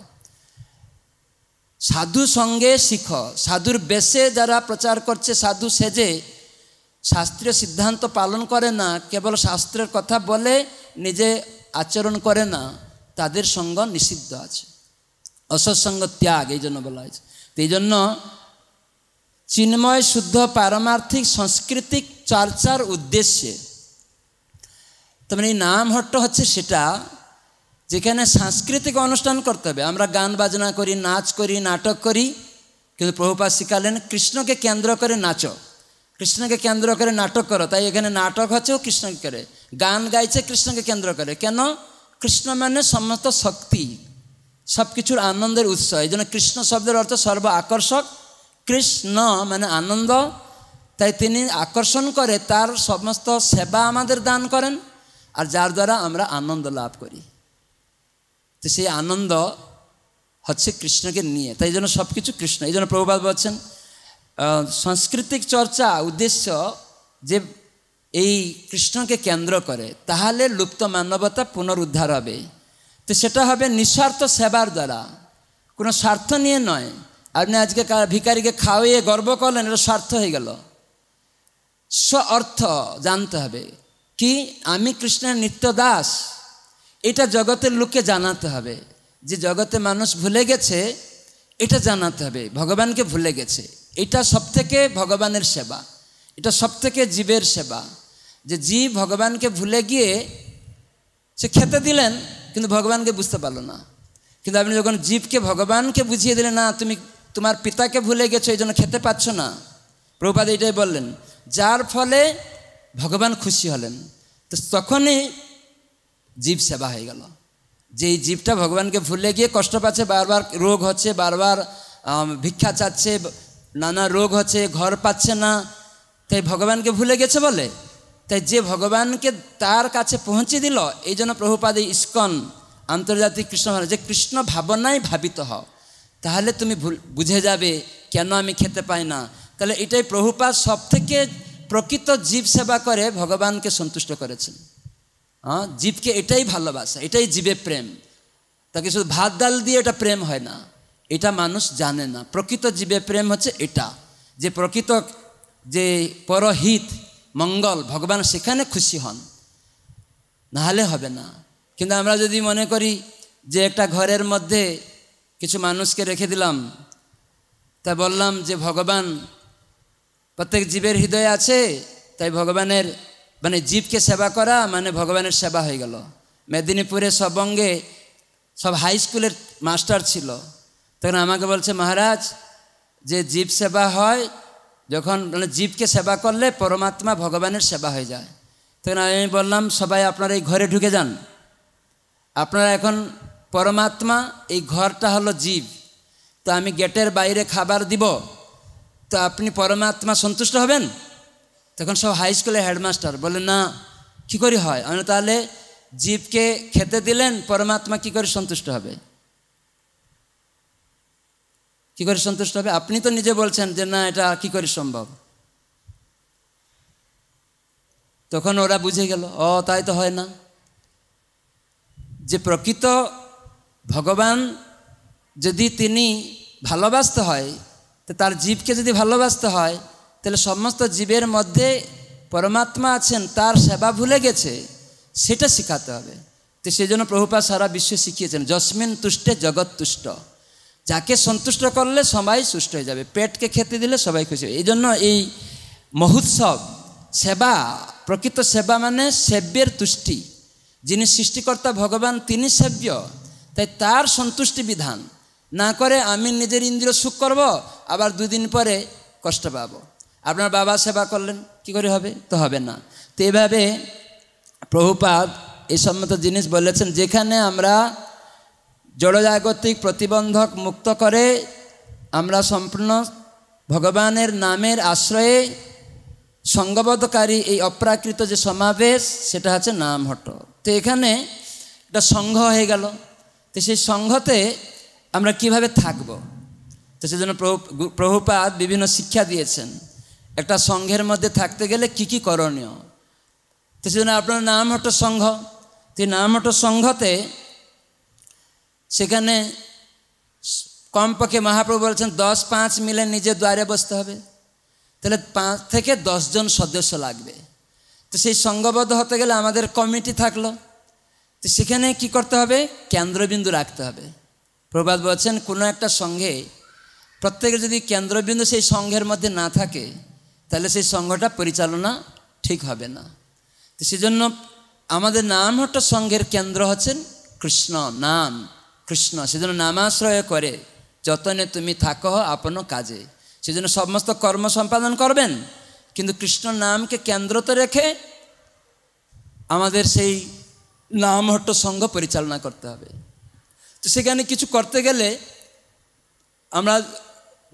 সাধু সঙ্গে শিখ। সাধুর বেশে যারা প্রচার করছে, সাধু সেজে শাস্ত্রীয় সিদ্ধান্ত পালন করে না, কেবল শাস্ত্রের কথা বলে নিজে আচরণ করে না, তাদের সঙ্গ নিষিদ্ধ আছে। অসৎসঙ্গ ত্যাগ, এই জন্য বলা হয়েছে। তো এই জন্য চিন্ময় শুদ্ধ পারমার্থিক সাংস্কৃতিক চর্চার উদ্দেশ্যে তার মানে এই নামহট্ট হচ্ছে সেটা যেখানে সাংস্কৃতিক অনুষ্ঠান করতে হবে। আমরা গান বাজনা করি, নাচ করি, নাটক করি, কিন্তু প্রভুপাত শিখালেন, কৃষ্ণকে কেন্দ্র করে নাচো। কৃষ্ণকে কেন্দ্র করে নাটক করো, তাই এখানে নাটক হচ্ছেও কৃষ্ণকে করে। গান গাইছে কৃষ্ণকে কেন্দ্র করে। কেন? কৃষ্ণ মানে সমস্ত শক্তি সব কিছুর আনন্দের উৎস। এই জন্য কৃষ্ণ শব্দের অর্থ সর্ব আকর্ষক। কৃষ্ণ মানে আনন্দ। তাই তিনি আকর্ষণ করে, তার সমস্ত সেবা আমাদের দান করেন আর যার দ্বারা আমরা আনন্দ লাভ করি। তো সেই আনন্দ হচ্ছে কৃষ্ণকে নিয়ে। তাই জন্য সব কিছু কৃষ্ণ। এই জন্য প্রভুপাত বলছেন সাংস্কৃতিক চর্চা, উদ্দেশ্য যে এই কৃষ্ণকে কেন্দ্র করে, তাহলে লুপ্ত মানবতা পুনরুদ্ধার হবে। তো সেটা হবে নিঃস্বার্থ সেবার দ্বারা। কোনো স্বার্থ নিয়ে নয়। আপনি আজকে ভিকারিকে খাওয়িয়ে গর্ব করলেন, এটা স্বার্থ হয়ে গেল। স্ব অর্থ জানতে হবে কি আমি কৃষ্ণের নিত্য দাস। এটা জগতের লোককে জানাতে হবে। যে জগতে মানুষ ভুলে গেছে, এটা জানাতে হবে। ভগবানকে ভুলে গেছে। এটা সব থেকে ভগবানের সেবা। এটা সব থেকে জীবের সেবা। যে জীব ভগবানকে ভুলে গিয়ে সে খেতে দিলেন, কিন্তু ভগবানকে বুঝতে পারল না। কিন্তু আপনি যখন জীবকে, ভগবানকে বুঝিয়ে দিলেন, না, তুমি তোমার পিতাকে ভুলে গেছো, এই জন্য খেতে পাচ্ছ না। প্রভুপাদ এটাই বললেন, যার ফলে ভগবান খুশি হলেন। তো তখনই জীব সেবা হয়ে গেল। যে এই জীবটা ভগবানকে ভুলে গিয়ে কষ্ট পাচ্ছে, বারবার রোগ হচ্ছে, বারবার ভিক্ষা চাচ্ছে নানা রোগ হচ্ছে, ঘর পাচ্ছে না। তাই ভগবানকে ভুলে গেছে বলে? তাই যে ভগবানকে তার কাছে পৌঁছে দিল, এই জন্য প্রভুপাদ ইস্কন, আন্তর্জাতিক কৃষ্ণ যে কৃষ্ণ ভাবনায় ভাবিত হও, তাহলে তুমি বুঝে যাবে কেন আমি খেতে পাই না। তাহলে এটাই প্রভুপাদ সব থেকে প্রকৃত জীব সেবা করে, ভগবানকে সন্তুষ্ট করেছেন। হ্যাঁ জীবকে এটাই ভালোবাসা, এটাই জীবের প্রেম। তাকে শুধু ভাত, ডাল দিয়ে এটা প্রেম হয় না। এটা মানুষ জানে না। প্রকৃত জীবের প্রেম হচ্ছে এটা। যে প্রকৃত যে পরহিত মঙ্গল ভগবান সেখানে খুশি হন। নাহলে হবে না। কিন্তু আমরা যদি মনে করি যে একটা ঘরের মধ্যে কিছু মানুষকে রেখে দিলাম, তা বললাম যে ভগবান, প্রত্যেক জীবের হৃদয়ে আছে, তাই ভগবানের মানে জীবকে সেবা করা মানে ভগবানের সেবা হয়ে গেল। মেদিনীপুরে সব সবঙ্গে সব হাই স্কুলের মাস্টার ছিল। তখন আমাকে বলছে, মহারাজ, যে জীব সেবা হয়, যখন মানে জীবকে সেবা করলে পরমাত্মা ভগবানের সেবা হয়ে যায়। তখন আমি বললাম, সবাই আপনারা এই ঘরে ঢুকে যান। আপনারা এখন পরমাত্মা, এই ঘরটা হলো জীব। তো আমি গেটের বাইরে খাবার দিব। তো আপনি পরমাত্মা সন্তুষ্ট হবেন? তখন সব হাই স্কুলের হেডমাস্টার বলে না, কী করে হয়? আমি তাহলে জীবকে খেতে দিলেন, পরমাত্মা কি করে সন্তুষ্ট হবে? কি করে সন্তুষ্ট হবে? আপনি তো নিজে বলছেন যে, না, এটা কি করে সম্ভব? তখন ওরা বুঝে গেল, ও, তাই তো হয় না। যে প্রকৃত ভগবান যদি তিনি ভালোবাসতে হয়, তো তার জীবকে যদি ভালোবাসতে হয়, তাহলে সমস্ত জীবের মধ্যে পরমাত্মা আছেন, তার সেবা ভুলে গেছে, সেটা শিখাতে হবে। তো সেই জন্য প্রভুপা সারা বিশ্ব শিখিয়েছেন, জসমিন তুষ্টে জগৎ তুষ্ট। যাকে সন্তুষ্ট করলে সবাই সুস্থ হয়ে যাবে, পেটকে খেতে দিলে সবাই খুশি হবে। এই জন্য এই মহোৎসব, সেবা, প্রকৃত সেবা মানে সেব্যের তুষ্টি। যিনি সৃষ্টিকর্তা ভগবান, তিনি সেব্য। তাই তার সন্তুষ্টি বিধান। না করে আমি নিজের ইন্দ্রিয় সুখ করব, আবার দুদিন পরে কষ্ট পাব। আপনার বাবা সেবা করলেন, কি করে হবে? তো হবে না। তো এভাবে প্রভুপাদ এই সম্মত জিনিস বলেছেন, যেখানে আমরা জড়জাগতিক প্রতিবন্ধক মুক্ত করে আমরা সম্পূর্ণ ভগবানের নামের আশ্রয়ে সঙ্গবদ্ধকারী এই অপ্রাকৃত যে সমাবেশ, সেটা হচ্ছে নামহট্ট। তো এখানে একটা সংঘ হয়ে গেল। তো সেই সংঘতে আমরা কীভাবে থাকব? তো সেজন্য প্রভু প্রভুপাত বিভিন্ন শিক্ষা দিয়েছেন। একটা সংঘের মধ্যে থাকতে গেলে কি কি করণীয়? তো সেজন্য আপনার নামহট্ট সংঘ। তো এই নামহট্ট সংঘতে সেখানে কমপক্ষে মহাপ্রভু বলছেন, দশ পাঁচ মিলে নিজের দ্বারে বসতে হবে। তাহলে পাঁচ থেকে দশজন সদস্য লাগবে। তো সেই সঙ্গবদ্ধ হতে গেলে আমাদের কমিটি থাকল। তো সেখানে কি করতে হবে? কেন্দ্রবিন্দু রাখতে হবে। প্রবাদ বলছেন, কোনো একটা সঙ্ঘে প্রত্যেকের যদি কেন্দ্রবিন্দু সেই সংঘের মধ্যে না থাকে, তাহলে সেই সংঘটা পরিচালনা ঠিক হবে না। তো সেজন্য আমাদের নাম হট্ট সংঘের কেন্দ্র হচ্ছেন কৃষ্ণ নাম। কৃষ্ণ, সেজন্য নামাশ্রয় করে। যতনে তুমি থাকো আপন কাজে। সেজন্য সমস্ত কর্ম সম্পাদন করবেন। কিন্তু কৃষ্ণ নামকে কেন্দ্রতে রেখে আমাদের সেই নামহট্ট সংঘ পরিচালনা করতে হবে। তো সেখানে কিছু করতে গেলে আমরা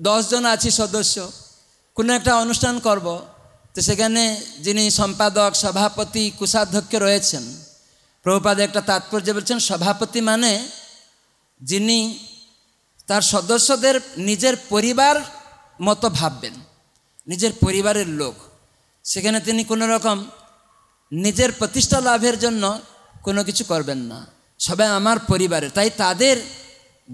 দশজন আছি সদস্য। কোনো একটা অনুষ্ঠান করব। তো সেখানে যিনি সম্পাদক, সভাপতি, কোষাধ্যক্ষ রয়েছেন, প্রভুপাদ একটা তাৎপর্য বলছেন, সভাপতি মানে যিনি তার সদস্যদের নিজের পরিবার মতো ভাববেন, নিজের পরিবারের লোক। সেখানে তিনি কোনো রকম নিজের প্রতিষ্ঠা লাভের জন্য কোনো কিছু করবেন না। সবাই আমার পরিবারের, তাই তাদের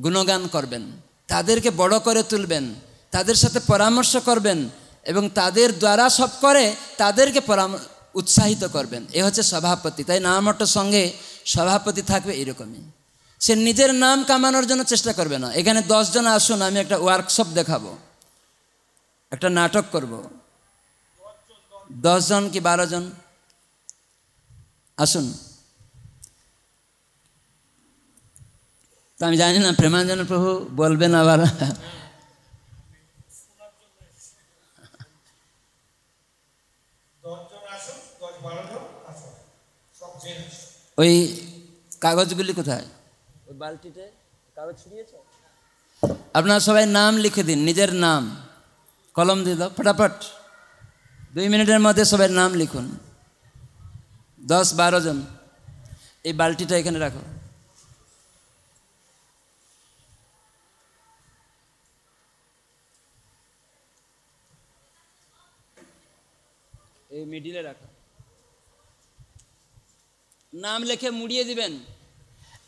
গুণগান করবেন, তাদেরকে বড় করে তুলবেন, তাদের সাথে পরামর্শ করবেন এবং তাদের দ্বারা সব করে তাদেরকে উৎসাহিত করবেন। এ হচ্ছে সভাপতি, তাই নামটার সঙ্গে সভাপতি থাকবে এরকমই। সে নিজের নাম কামানোর জন্য চেষ্টা করবে না। এখানে জন আসুন আমি একটা ওয়ার্কশপ দেখাবো। একটা নাটক করব। জন কি বারো জন আসুন। তো আমি জানি না প্রেমাঞ্জন প্রভু বলবেন আবার। ওই কাগজগুলি কোথায়? বালতিতে কাগজ ছড়িয়েছ? আপনারা সবাই নাম লিখে দিন, নিজের নাম, কলম দিয়ে দাও, ফটাফট। দুই মিনিটের মধ্যে সবাই নাম লিখুন। দশ বারো জন। এই বালতিটা এখানে রাখো। এই মিডিলে রাখো। নাম লিখে মুড়িয়ে দিবেন।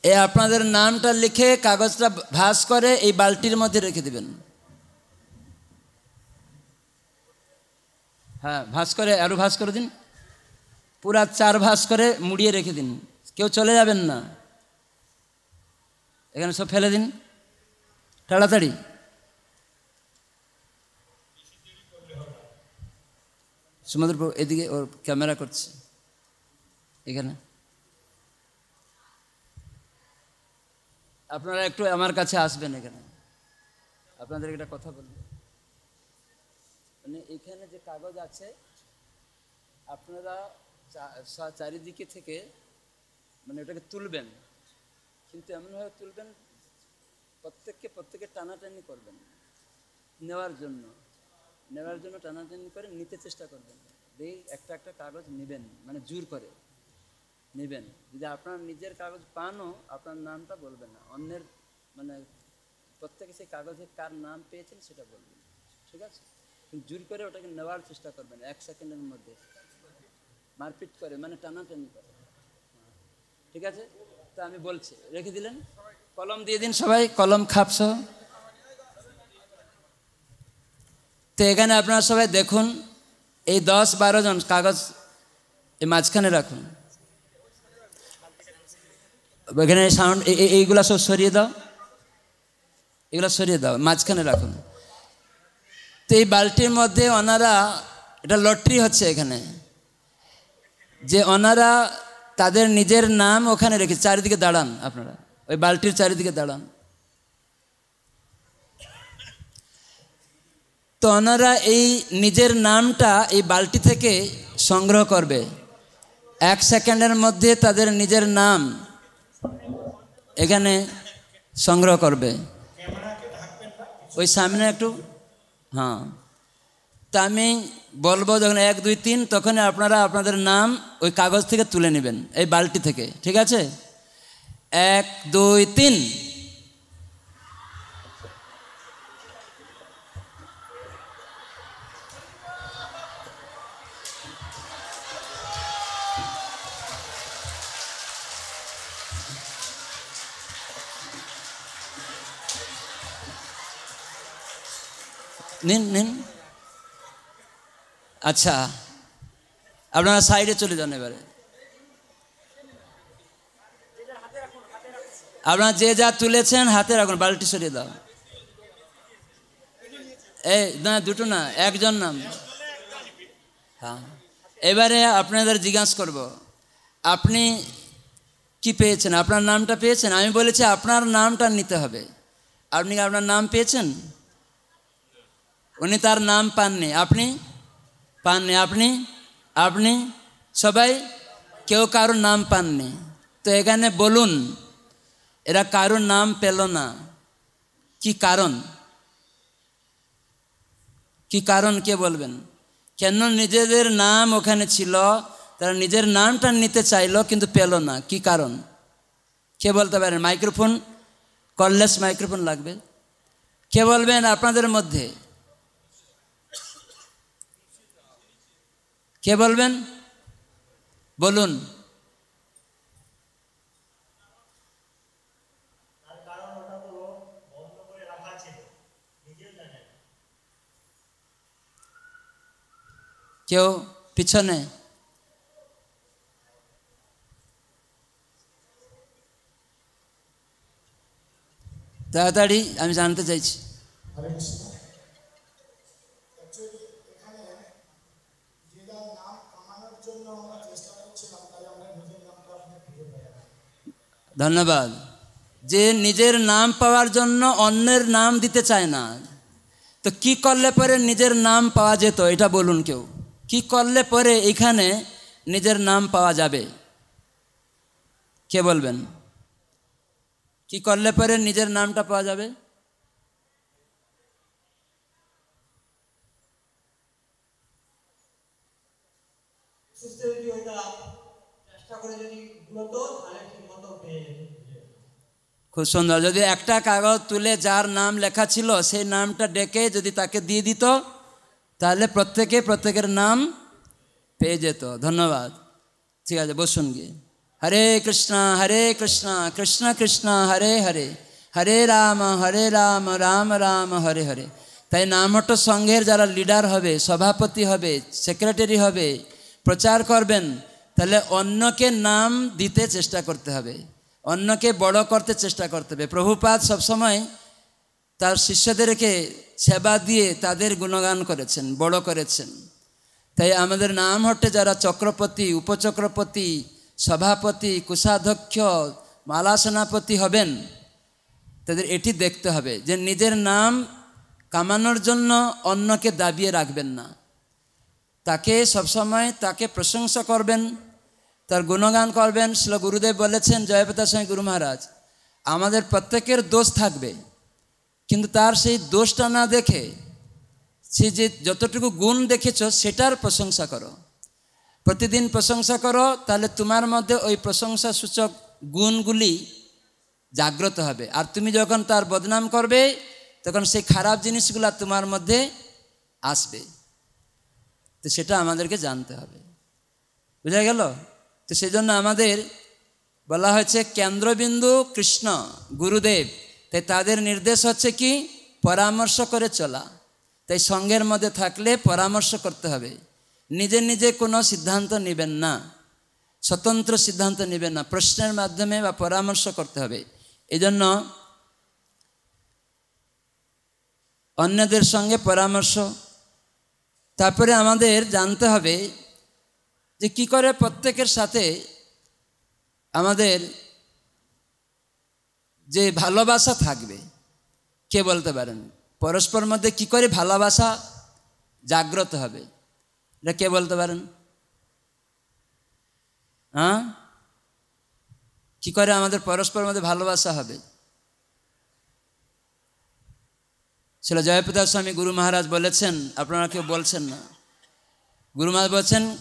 এ আপনাদের নামটা লিখে কাগজটা ভাস করে এই বালতির মধ্যে রেখে দিবেন। হ্যাঁ ভাস করে আরও ভাস করে দিন। পুরা চার ভাস করে মুড়িয়ে রেখে দিন। কেউ চলে যাবেন না। এখানে সব ফেলে দিন। তাড়াতাড়ি। সমুদ্র এদিকে ওর ক্যামেরা করছে। এখানে। আপনারা একটু আমার কাছে আসবেন এখানে। আপনাদের একটা কথা বলব মানে এখানে যে কাগজ আছে, আপনারা চারিদিকে থেকে মানে ওটাকে তুলবেন। কিন্তু এমনভাবে তুলবেন, প্রত্যেককে, প্রত্যেকে টানাটানি করবেন। নেওয়ার জন্য। নেওয়ার জন্য টানাটানি করে নিতে চেষ্টা করবেন। দিয়ে একটা একটা কাগজ নেবেন মানে জোর করে। নেবেন। যদি আপনার নিজের কাগজ পানও, আপনার নামটা বলবেন না। অন্যের মানে প্রত্যেকে সেই কাগজে কার নাম পেয়েছেন সেটা বলবেন। ঠিক আছে? জোর করে ওটাকে নেওয়ার চেষ্টা করবেন এক সেকেন্ডের মধ্যে। মারপিট করে মানে টানাটানি করে। ঠিক আছে? তা আমি বলছি, রেখে দিলেন? কলম দিয়ে দিন সবাই, কলম খাপস তো এখানে আপনারা সবাই দেখুন, এই দশ বারো জন কাগজ এই মাঝখানে রাখুন। এখানে সাউন্ড এইগুলা সব সরিয়ে দাও। এগুলো সরিয়ে দাও, মাঝখানে রাখুন। তো এই বালতির মধ্যে ওনারা এটা লটারি হচ্ছে এখানে। যে ওনারা তাদের নিজের নাম ওখানে রেখে, চারিদিকে দাঁড়ান আপনারা। ওই বালতির চারিদিকে দাঁড়ান। তো ওনারা এই নিজের নামটা এই বালতি থেকে সংগ্রহ করবে। এক সেকেন্ডের মধ্যে তাদের নিজের নাম এখানে সংগ্রহ করবে। ওই সামনে একটু হ্যাঁ। তা আমি বলব যখন এক, দুই, তিন তখন আপনারা আপনাদের নাম ওই কাগজ থেকে তুলে নেবেন, এই বালটি থেকে, ঠিক আছে? এক, দুই, তিন। নিন নিন। আচ্ছা আপনারা সাইডে চলে যান এবারে। আপনারা যে যা তুলেছেন, হাতে রাখুন, বালতি সরিয়ে দাও। এই, না, দুটো না, একজন নাম। হ্যাঁ এবারে আপনাদের জিজ্ঞাসা করব, আপনি কি পেয়েছেন? আপনার নামটা পেয়েছেন? আমি বলেছি, আপনার নামটা নিতে হবে। আপনি আপনার নাম পেয়েছেন? উনি তার নাম পাননি। আপনি? পাননি আপনি? আপনি? সবাই? কেউ কারোর নাম পাননি। তো এখানে বলুন, এরা কারোর নাম পেল না? কি কারণ? কি কারণ কে বলবেন? কেন নিজেদের নাম ওখানে ছিল? তারা নিজের নামটা নিতে চাইলো, কিন্তু পেল না। কি কারণ? কে বলতে পারেন? মাইক্রোফোন? কললেস মাইক্রোফোন লাগবে। কে বলবেন আপনাদের মধ্যে? কে বলবেন বলুন কেউ পিছনে তাড়াতাড়ি আমি জানতে চাইছি হরে কৃষ্ণ অ্যাকচুয়ালি এখানে যে যার নাম কামানোর জন্য আমরা চেষ্টা করছিলাম তাই আমরা নিজের নামটা আপনি খুঁজে পাই না। ধন্যবাদ। যে নিজের নাম পাওয়ার জন্য অন্যের নাম দিতে চায় না, তো কি করলে পরে নিজের নাম পাওয়া যেত, এটা বলুন কেউ। কি করলে পরে এখানে নিজের নাম পাওয়া যাবে? কে বলবেন? কি করলে পরে নিজের নামটা পাওয়া যাবে? চেষ্টা করে যদি খুব সুন্দর। যদি একটা কাগজ তুলে যার নাম লেখা ছিল, সেই নামটা ডেকে যদি তাকে দিয়ে দিত, তাহলে প্রত্যেকে প্রত্যেকের নাম পেয়ে যেত। ধন্যবাদ। ঠিক আছে, বসুন গিয়ে। হরে কৃষ্ণ হরে কৃষ্ণ কৃষ্ণ কৃষ্ণ, হরে হরে। হরে রাম হরে রাম রাম রাম, হরে হরে। তাই নামহট্ট সংঘের যারা লিডার হবে, সভাপতি হবে, সেক্রেটারি হবে, প্রচার করবেন, তাহলে অন্যকে নাম দিতে চেষ্টা করতে হবে। অন্যকে বড় করতে চেষ্টা করতে হবে। প্রভুপাদ সবসময় তার শিষ্যদেরকে সেবা দিয়ে তাদের গুণগান করেছেন, বড় করেছেন। তাই আমাদের নাম হটে যারা চক্রপতি, উপচক্রপতি, সভাপতি, কোষাধ্যক্ষ মালা সেনাপতি হবেন, তাদের এটি দেখতে হবে যে নিজের নাম কামানোর জন্য অন্যকে দাবিয়ে রাখবেন না। তাকে সবসময় তাকে প্রশংসা করবেন তার গুণগান করবেন, শ্রী গুরুদেব বলেছেন জয়প্রতাপ স্বামী গুরু মহারাজ, আমাদের প্রত্যেকের দোষ থাকবে, কিন্তু তার সেই দোষটা না দেখে সে যে যতটুকু গুণ দেখেছ, সেটার প্রশংসা করো। প্রতিদিন প্রশংসা করো, তাহলে তোমার মধ্যে ওই প্রশংসা সূচক গুণগুলি জাগ্রত হবে। আর তুমি যখন তার বদনাম করবে, তখন সেই খারাপ জিনিসগুলো তোমার মধ্যে আসবে। তো সেটা আমাদেরকে জানতে হবে। বুঝা গেল? তো সেই জন্য আমাদের বলা হয়েছে কেন্দ্রবিন্দু কৃষ্ণ, গুরুদেব। তাই তাদের নির্দেশ হচ্ছে কি? পরামর্শ করে চলা। তাই সঙ্গের মধ্যে থাকলে পরামর্শ করতে হবে। নিজে নিজে কোনো সিদ্ধান্ত নেবেন না। স্বতন্ত্র সিদ্ধান্ত নেবেন না। প্রশ্নের মাধ্যমে বা পরামর্শ করতে হবে। এই জন্য অন্যদের সঙ্গে পরামর্শ। তারপরে আমাদের জানতে হবে যে কি করে প্রত্যেকের সাথে আমাদের যে ভালোবাসা থাকবে, কে বলতে পারেন? পরস্পর মধ্যে কি করে ভালোবাসা জাগ্রত হবে? এটা কে বলতে পারেন? হ্যাঁ? কি করে আমাদের পরস্পর মধ্যে ভালোবাসা হবে? ছিল জয়প্রদাস স্বামী গুরু মহারাজ বলেছেন, আপনারা কেউ বলছেন না। গুরু মহারাজ বলছেন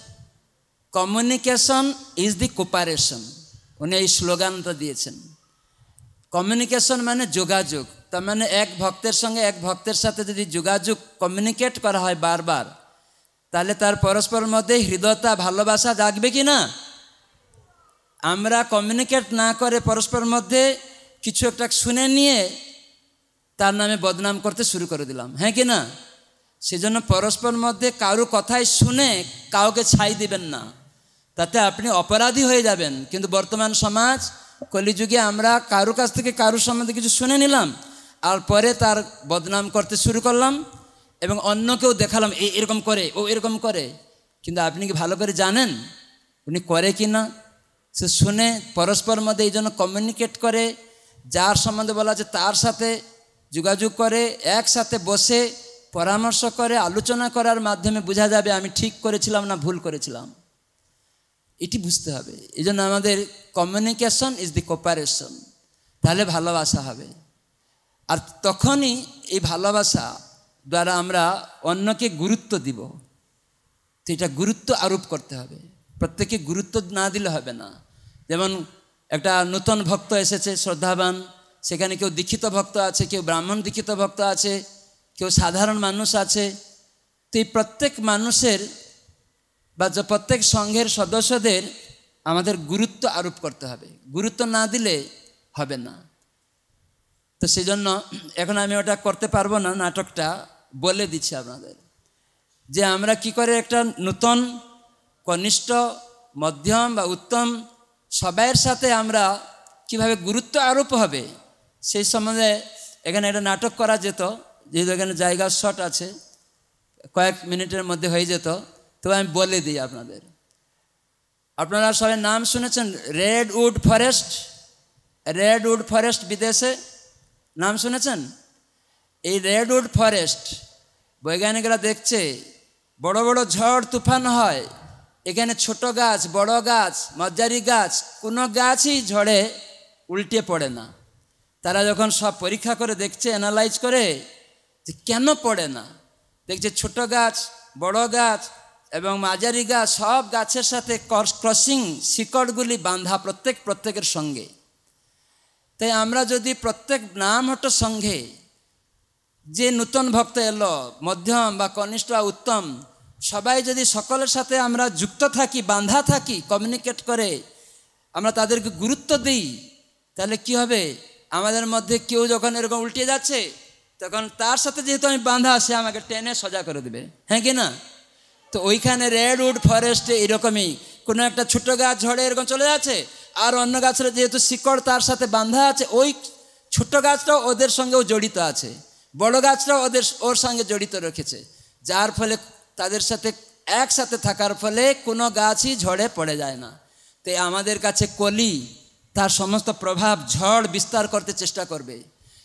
কমিউনিকেশন ইজ দি কোপারেশন উনি এই স্লোগানটা দিয়েছেন। কমিউনিকেশন মানে যোগাযোগ। তার মানে এক ভক্তের সঙ্গে এক ভক্তের সাথে যদি যোগাযোগ কমিউনিকেট করা হয় বারবার, তাহলে তার পরস্পর মধ্যে হৃদয়তা, ভালোবাসা জাগবে কি না? আমরা কমিউনিকেট না করে পরস্পর মধ্যে কিছু একটা শুনে নিয়ে তার নামে বদনাম করতে শুরু করে দিলাম। হ্যাঁ কি না? সেজন্য পরস্পর মধ্যে কারও কথাই শুনে কাউকে ছাই দিবেন না। তাতে আপনি অপরাধী হয়ে যাবেন। কিন্তু বর্তমান সমাজ, কলিযুগে আমরা কারও কাছ থেকে কারোর সম্বন্ধে কিছু শুনে নিলাম, আর পরে তার বদনাম করতে শুরু করলাম এবং অন্যকেও দেখালাম এই এরকম করে, ও এরকম করে। কিন্তু আপনি কি ভালো করে জানেন উনি করে কি না? সে শুনে পরস্পর মধ্যে এই জন্য কমিউনিকেট করে, যার সম্বন্ধে বলা আছে তার সাথে যোগাযোগ করে, একসাথে বসে পরামর্শ করে, আলোচনা করার মাধ্যমে বোঝা যাবে আমি ঠিক করেছিলাম না ভুল করেছিলাম। এটি বুঝতে হবে। এই জন্য আমাদের কমিউনিকেশন ইজ দি কোপারেশন তাহলে ভালোবাসা হবে। আর তখনই এই ভালোবাসা দ্বারা আমরা অন্যকে গুরুত্ব দিব। তো এটা গুরুত্ব আরোপ করতে হবে। প্রত্যেকে গুরুত্ব না দিলে হবে না। যেমন একটা নতুন ভক্ত এসেছে, শ্রদ্ধাবান। সেখানে কেউ দীক্ষিত ভক্ত আছে, কেউ ব্রাহ্মণ দীক্ষিত ভক্ত আছে, কেউ সাধারণ মানুষ আছে। তো এই প্রত্যেক মানুষের বা প্রত্যেক সংঘের সদস্যদের আমাদের গুরুত্ব আরোপ করতে হবে। গুরুত্ব না দিলে হবে না। তো সেই জন্য এখন আমি ওটা করতে পারব না, নাটকটা বলে দিচ্ছি আপনাদের। যে আমরা কি করে একটা নতুন, কনিষ্ঠ, মধ্যম বা উত্তম সবাইয়ের সাথে আমরা কীভাবে গুরুত্ব আরোপ হবে, সেই সম্বন্ধে এখানে একটা নাটক করা যেত, যেহেতু এখানে জায়গা শট আছে, কয়েক মিনিটের মধ্যে হয়ে যেত। তো আমি বলে দিই আপনাদের। আপনারা সবাই নাম শুনেছেন? Redwood forest redwood forest বিদেশে? নাম শুনেছেন? এই রেড উড ফরেস্ট বৈজ্ঞানিকরা দেখছে, বড় বড় ঝড়, তুফান হয়। এখানে ছোট গাছ, বড় গাছ মজ্জারি গাছ, কোনো গাছই ঝড়ে উল্টে পড়ে না। তারা যখন সব পরীক্ষা করে দেখছে অ্যানালাইজ করে যে কেন পড়ে না? দেখছে ছোট গাছ, বড় গাছ এবং মাঝারি গাছ সব গাছের সাথে ক্রসিং শিকড়গুলি বাঁধা প্রত্যেক প্রত্যেকের সঙ্গে। তাই আমরা যদি প্রত্যেক নাম হটো সঙ্গে, যে নূতন ভক্ত এলো, মধ্যম বা কনিষ্ঠ বা উত্তম, সবাই যদি সকলের সাথে আমরা যুক্ত থাকি, বাঁধা থাকি কমিউনিকেট করে, আমরা তাদেরকে গুরুত্ব দিই, তাহলে কি হবে? আমাদের মধ্যে কেউ যখন এরকম উল্টে যাচ্ছে, তখন তার সাথে যেহেতু আমি বাঁধা, সে আমাকে টেনে সজা করে দেবে। হ্যাঁ কি না? তো ওইখানে রেডউড ফরেস্টে এরকমই। কোনো একটা ছোট গাছ ঝড়ে এরকম চলে যাচ্ছে, আর অন্য গাছের যেহেতু শিকড় তার সাথে বাঁধা আছে, ওই ছোট্ট গাছটাও ওদের সঙ্গেও জড়িত আছে। বড় গাছটাও ওদের ওর সঙ্গে জড়িত রেখেছে। যার ফলে তাদের সাথে একসাথে থাকার ফলে কোনো গাছই ঝড়ে পড়ে যায় না। তাই আমাদের কাছে কলি তার সমস্ত প্রভাব, ঝড় বিস্তার করতে চেষ্টা করবে।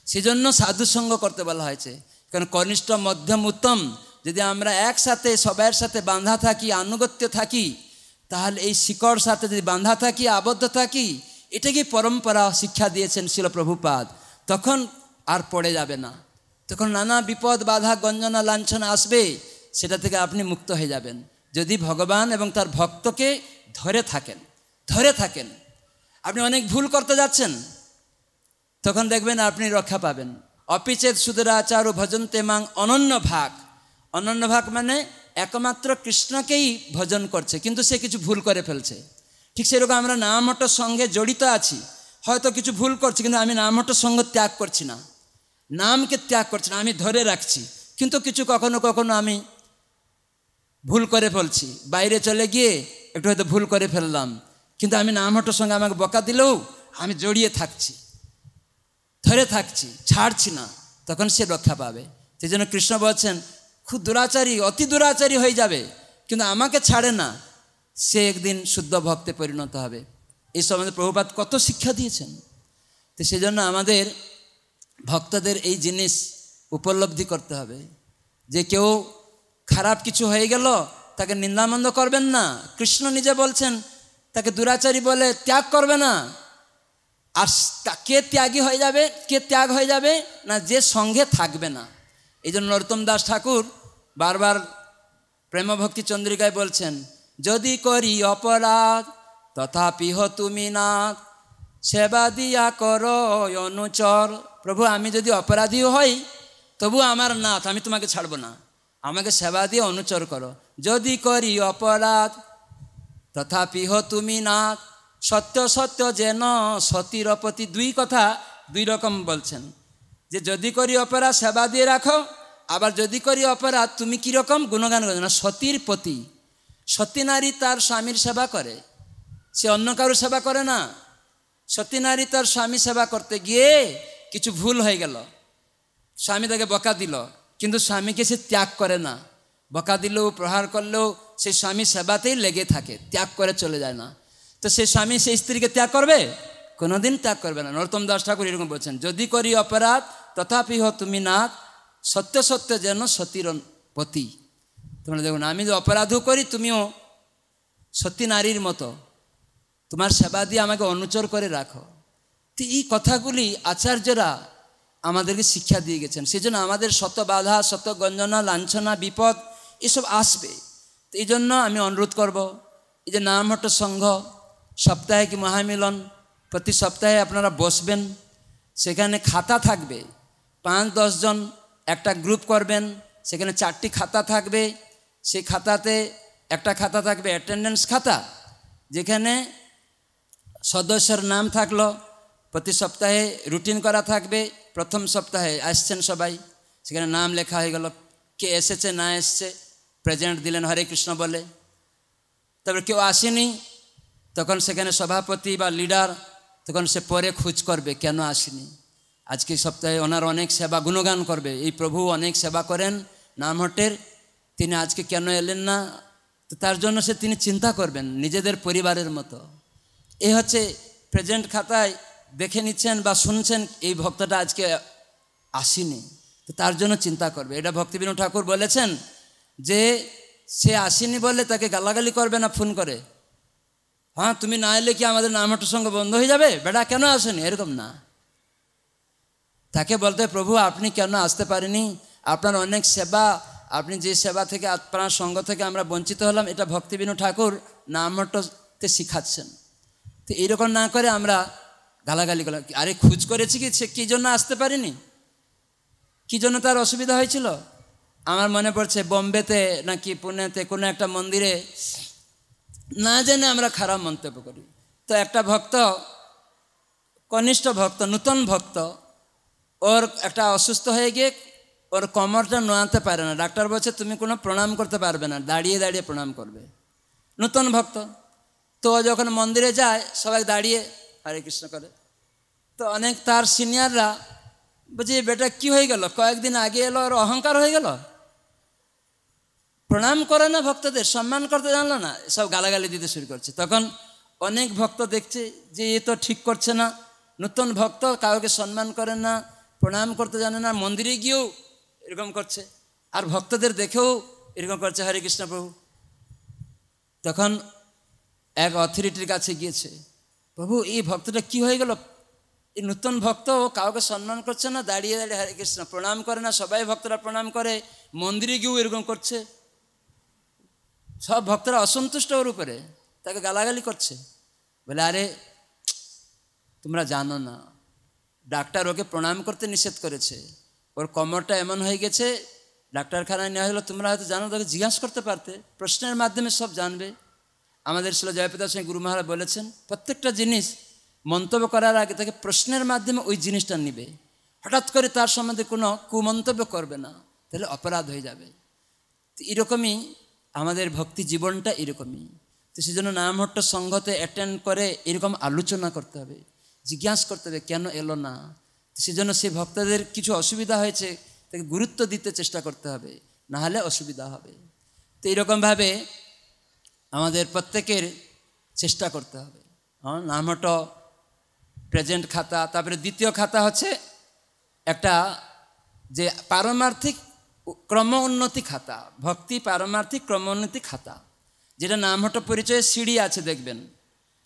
সেজন্য সাধুসঙ্গ করতে বলা হয়েছে। কারণ কনিষ্ঠ মধ্যম উত্তম যদি আমরা একসাথে, সবাইয়ের সাথে বাঁধা থাকি, আনুগত্য থাকি, তাহলে এই শিকড় সাথে যদি বাঁধা থাকি, আবদ্ধ থাকি এটাকে পরম্পরা শিক্ষা দিয়েছেন শিল প্রভুপাদ? তখন আর পড়ে যাবে না। তখন নানা বিপদ, বাধা, গঞ্জনা, লাঞ্ছনা আসবে, সেটা থেকে আপনি মুক্ত হয়ে যাবেন। যদি ভগবান এবং তার ভক্তকে ধরে থাকেন ধরে থাকেন, আপনি অনেক ভুল করতে যাচ্ছেন, তখন দেখবেন আপনি রক্ষা পাবেন। অপিচেত সুদরাচার ও ভজন্তে মাং অনন্য ভাগ। অনন্য ভাগ মানে একমাত্র কৃষ্ণকেই ভজন করছে, কিন্তু সে কিছু ভুল করে ফেলছে। ঠিক সেরকম আমরা নামহট্ট সঙ্গে জড়িত আছি, হয়তো কিছু ভুল করছি, কিন্তু আমি নামহট্ট সঙ্গ ত্যাগ করছি না। নামকে ত্যাগ করছি না, আমি ধরে রাখছি, কিন্তু কিছু কখনো কখনো আমি ভুল করে ফেলছি। বাইরে চলে গিয়ে একটু হয়তো ভুল করে ফেললাম, কিন্তু আমি নামহট্টর সঙ্গে আমাকে বকা দিলেও আমি জড়িয়ে থাকছি, ধরে থাকছি, ছাড়ছি না, তখন সে রক্ষা পাবে। সেই জন্য কৃষ্ণ বলছেন খুব দুরাচারী, অতি দুরাচারী হয়ে যাবে। কিন্তু আমাকে ছাড়ে না। সে একদিন শুদ্ধ ভক্তে পরিণত হবে। এই সম্বন্ধে প্রভুপাত কত শিক্ষা দিয়েছেন। তো সেই জন্য আমাদের ভক্তদের এই জিনিস উপলব্ধি করতে হবে। যে কেউ খারাপ কিছু হয়ে গেল, তাকে নিন্দামন্দ করবেন না। কৃষ্ণ নিজে বলছেন, তাকে দুরাচারী বলে ত্যাগ করবে না। আর কে ত্যাগী হয়ে যাবে, কে ত্যাগ হয়ে যাবে, না যে সঙ্গে থাকবে না। এই জন্য নরোত্তম দাস ঠাকুর বারবার প্রেমভক্তি চন্দ্রিকায় বলছেন, যদি করি অপরাধ, তথাপি হ তুমি নাথ সেবা দিয়া কর অনুচর। প্রভু, আমি যদি অপরাধীও হই, তবু আমার নাথ, আমি তোমাকে ছাড়বো না। আমাকে সেবা দিয়ে অনুচর করো। যদি করি অপরাধ, তথাপি হ তুমি নাথ সত্য সত্য যেন সতীরপতি দুই কথা দুই রকম বলছেন। যে যদি করি অপরাধ সেবা দিয়ে রাখো, আবার যদি করি অপরাধ, তুমি কীরকম গুণগান করো? না, সতীর প্রতি সতী নারী তার স্বামীর সেবা করে। সে অন্য কারও সেবা করে না। সতী নারী তার স্বামী সেবা করতে গিয়ে কিছু ভুল হয়ে গেল। স্বামী তাকে বকা দিল। কিন্তু স্বামীকে সে ত্যাগ করে না। বকা দিলেও, প্রহার করলেও সেই স্বামী সেবাতেই লেগে থাকে। ত্যাগ করে চলে যায় না। তো সেই স্বামী, সেই স্ত্রীকে ত্যাগ করবে? কোনোদিন ত্যাগ করবে না। নরোত্তম দাস ঠাকুর এরকম বলছেন, যদি করি অপরাধ, তথাপি হ তুমি নাথ সত্য সত্য যেন সতীর পতি। তোমরা দেখুন, আমি যদি অপরাধও করি, তুমিও সতী নারীর মতো। তোমার সেবা দিয়ে আমাকে অনুচর করে রাখো। তো এই কথাগুলি আচার্যরা আমাদেরকে শিক্ষা দিয়ে গেছেন। সেই জন্য আমাদের শত বাধা, শত গঞ্জনা, লাঞ্ছনা, বিপদ, এসব আসবে। তো এই জন্য আমি অনুরোধ করব, এই যে নামহট্ট সংঘ সপ্তাহে কি মহামিলন প্রতি সপ্তাহে আপনারা বসবেন, সেখানে খাতা থাকবে। পাঁচ দশজন একটা গ্রুপ করবেন, সেখানে চারটি খাতা থাকবে। সেই খাতাতে একটা খাতা থাকবে অ্যাটেন্ডেন্স খাতা, যেখানে সদস্যের নাম থাকল, প্রতি সপ্তাহে রুটিন করা থাকবে। প্রথম সপ্তাহে আসছেন সবাই, সেখানে নাম লেখা হয়ে গেল, কে এসেছে, না এসছে, প্রেজেন্ট দিলেন হরে কৃষ্ণ বলে। তারপরে কেউ আসেনি, তখন সেখানে সভাপতি বা লিডার তখন সে পরে খোঁজ করবে, কেন আসেনি? আজকে সপ্তাহে ওনার অনেক সেবা, গুণগান করবে। এই প্রভু অনেক সেবা করেন নামহটের তিনি আজকে কেন এলেন না? তো তার জন্য সে তিনি চিন্তা করবেন, নিজেদের পরিবারের মতো। এই হচ্ছে প্রেজেন্ট খাতায় দেখে নিচ্ছেন বা শুনছেন, এই ভক্তটা আজকে আসেনি। তো তার জন্য চিন্তা করবে। এটা ভক্তিবিনু ঠাকুর বলেছেন যে, সে আসেনি বলে তাকে গালাগালি করবে না, ফোন করে। হ্যাঁ তুমি না এলে কি আমাদের নামটার সঙ্গে বন্ধ হয়ে যাবে? বেটা, কেন আসেনি? এরকম না। তাকে বলতে প্রভু, আপনি কেন আসতে পারেনি আপনার অনেক সেবা। আপনি যে সেবা থেকে, আপনার সঙ্গ থেকে আমরা বঞ্চিত হলাম, এটা ভক্তিবিনু ঠাকুর নামটতে শিখাচ্ছেন। তো এইরকম না করে আমরা গালাগালি করলাম। আরে, খুঁজ করেছি কি? সে কী জন্য আসতে পারিনি? কী জন্য তার অসুবিধা হয়েছিল? আমার মনে পড়ছে, বোম্বেতে নাকি পুনেতে কোনো একটা মন্দিরে না জেনে আমরা খারাপ মন্তব্য করি। তো একটা ভক্ত, কনিষ্ঠ ভক্ত, নূতন ভক্ত, ওর একটা অসুস্থ হয়ে গিয়ে ওর কমরটা নোয়াতে পারে না। ডাক্তার বলছে, তুমি কোনো প্রণাম করতে পারবে না, দাঁড়িয়ে দাঁড়িয়ে প্রণাম করবে। নূতন ভক্ত, তো যখন মন্দিরে যায়, সবাই দাঁড়িয়ে হরে কৃষ্ণ করে। তো অনেক তার সিনিয়ররা বলছি বেটা কি হয়ে গেল? কয়েকদিন আগে এলো আর অহংকার হয়ে গেল? প্রণাম করে না ভক্তদের, সম্মান করতে জানলো না সব গালাগালি দিতে শুরু করছে। তখন অনেক ভক্ত দেখছে যে এ তো ঠিক করছে না, নতুন ভক্ত, কাউকে সম্মান করে না, প্রণাম করতে জানে না, মন্দিরে গিয়েও এরকম করছে। আর ভক্তদের দেখেও এরকম করছে, হরে কৃষ্ণ প্রভু। তখন এক অথরিটির কাছে গিয়েছে, প্রভু, এই ভক্তটা কি হয়ে গেল? এই নতুন ভক্ত কাউকে সম্মান করছে না, দাঁড়িয়ে দাঁড়িয়ে হরে কৃষ্ণ প্রণাম করে না, সবাই ভক্তরা প্রণাম করে, মন্দিরে গিয়েও এরকম করছে। সব ভক্তরা অসন্তুষ্ট ওর উপরে, তাকে গালাগালি করছে। বলে, আরে, তোমরা জানো না, ডাক্তার ওকে প্রণাম করতে নিষেধ করেছে। ওর কমরটা এমন হয়ে গেছে, ডাক্তারখানায় নেওয়া হলো, তোমরা হয়তো জানো, তাকে জিজ্ঞাসা করতে পারতে। প্রশ্নের মাধ্যমে সব জানবে। আমাদের ছিল জয়প্রদাস সিং গুরু মহারাজ বলেছেন, প্রত্যেকটা জিনিস মন্তব্য করার আগে তাকে প্রশ্নের মাধ্যমে ওই জিনিসটা নিবে। হঠাৎ করে তার সম্বন্ধে কোনো কুমন্তব্য করবে না, তাহলে অপরাধ হয়ে যাবে। এরকমই আমাদের ভক্তি জীবনটা এরকমই। তো সেজন্য নামহট্ট সংঘতে অ্যাটেন্ড করে এরকম আলোচনা করতে হবে, জিজ্ঞাসা করতে হবে, কেন এলো না? সেজন্য সে ভক্তদের কিছু অসুবিধা হয়েছে, তাকে গুরুত্ব দিতে চেষ্টা করতে হবে, না হলে অসুবিধা হবে। তো এইরকমভাবে আমাদের প্রত্যেকের চেষ্টা করতে হবে। হ্যাঁ নামহট প্রেজেন্ট খাতা, তারপরে দ্বিতীয় খাতা হচ্ছে একটা যে পারমার্থিক ক্রম উন্নতি খাতা ভক্তি পারমার্থিক ক্রম উন্নতি খাতা যেটা নামহট পরিচয়ে সিঁড়ি আছে, দেখবেন।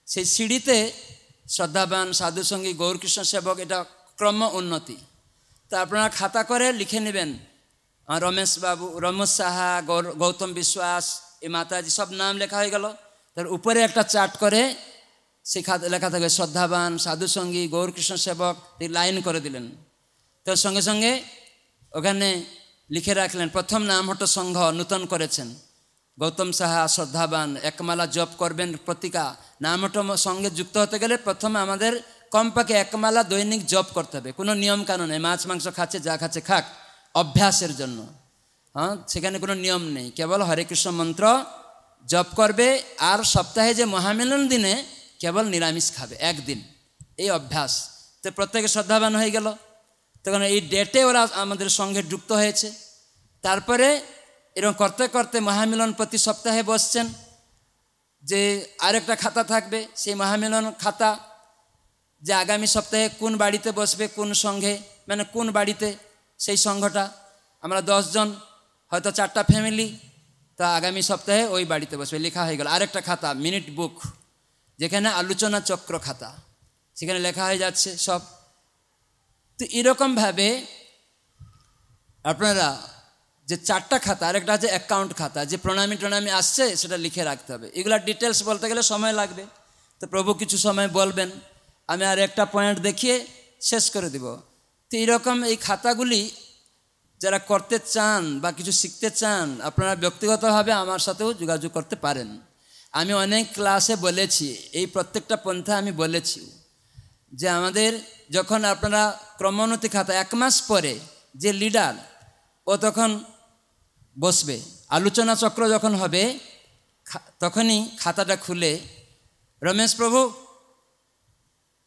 সেই সিঁড়িতে শ্রদ্ধাবান, সাধুসঙ্গী, গৌরকৃষ্ণ সেবক, এটা ক্রম উন্নতি তা আপনারা খাতা করে লিখে নেবেন আমার রমেশ সাহা গৌতম বিশ্বাস এই মাতাজি, সব নাম লেখা হয়ে গেল। তার উপরে একটা চার্ট করে সে খাতে, লেখা থাকবে, শ্রদ্ধাবান, সাধুসঙ্গী, গৌরকৃষ্ণ সেবক লাইন করে দিলেন। তার সঙ্গে সঙ্গে ওখানে লিখে রাখলেন, প্রথম নামহট্ট সংঘ নূতন করেছেন। গৌতম সাহা, শ্রদ্ধাবান, একমালা জপ করবেন প্রতিকা। নামহট্ট সঙ্গে যুক্ত হতে গেলে প্রথমে আমাদের কমপক্ষে একমালা দৈনিক জপ করতে হবে। কোনো নিয়ম কানুন নেই, মাছ, মাংস খাচ্ছে, যা খাচ্ছে খাক, অভ্যাসের জন্য। হ্যাঁ সেখানে কোনো নিয়ম নেই। কেবল হরে কৃষ্ণ মন্ত্র জপ করবে, আর সপ্তাহে যে মহামিলন দিনে কেবল নিরামিষ খাবে, একদিন। এই অভ্যাস। তো প্রত্যেকে শ্রদ্ধাবান হয়ে গেল। তখন এই ডেটে ওরা আমাদের সঙ্গে যুক্ত হয়েছে। তারপরে এরকম করতে করতে মহামিলন প্রতি সপ্তাহে বসছেন যে আরেকটা খাতা থাকবে, সেই মহামিলন খাতা যে আগামী সপ্তাহে কোন বাড়িতে বসবে, কোন সঙ্ঘে মানে কোন বাড়িতে, সেই সংঘটা আমরা দশজন, হয়তো চারটা ফ্যামিলি, তা আগামী সপ্তাহে ওই বাড়িতে বসবে। লেখা হয়ে গেল। আরেকটা খাতা, মিনিট বুক, যেখানে আলোচনা চক্র খাতা, সেখানে লেখা হয়ে যাচ্ছে সব। তো এরকমভাবে আপনারা যে চারটা খাতা, আরেকটা আছে অ্যাকাউন্ট খাতা, যে প্রণামী টনামী আসছে সেটা লিখে রাখতে হবে। এগুলা ডিটেলস বলতে গেলে সময় লাগবে। তো প্রভু কিছু সময় বলবেন, আমি আর একটা পয়েন্ট দেখিয়ে শেষ করে দিব। তো এইরকম এই খাতাগুলি যারা করতে চান বা কিছু শিখতে চান, আপনারা ব্যক্তিগতভাবে আমার সাথেও যোগাযোগ করতে পারেন। আমি অনেক ক্লাসে বলেছি, এই প্রত্যেকটা পন্থা আমি বলেছি। যে আমাদের যখন আপনারা ক্রমোন্নতি খাতা, এক মাস পরে যে লিডার, ও তখন বসবে। আলোচনা চক্র যখন হবে তখনই খাতাটা খুলে, রমেশ প্রভু,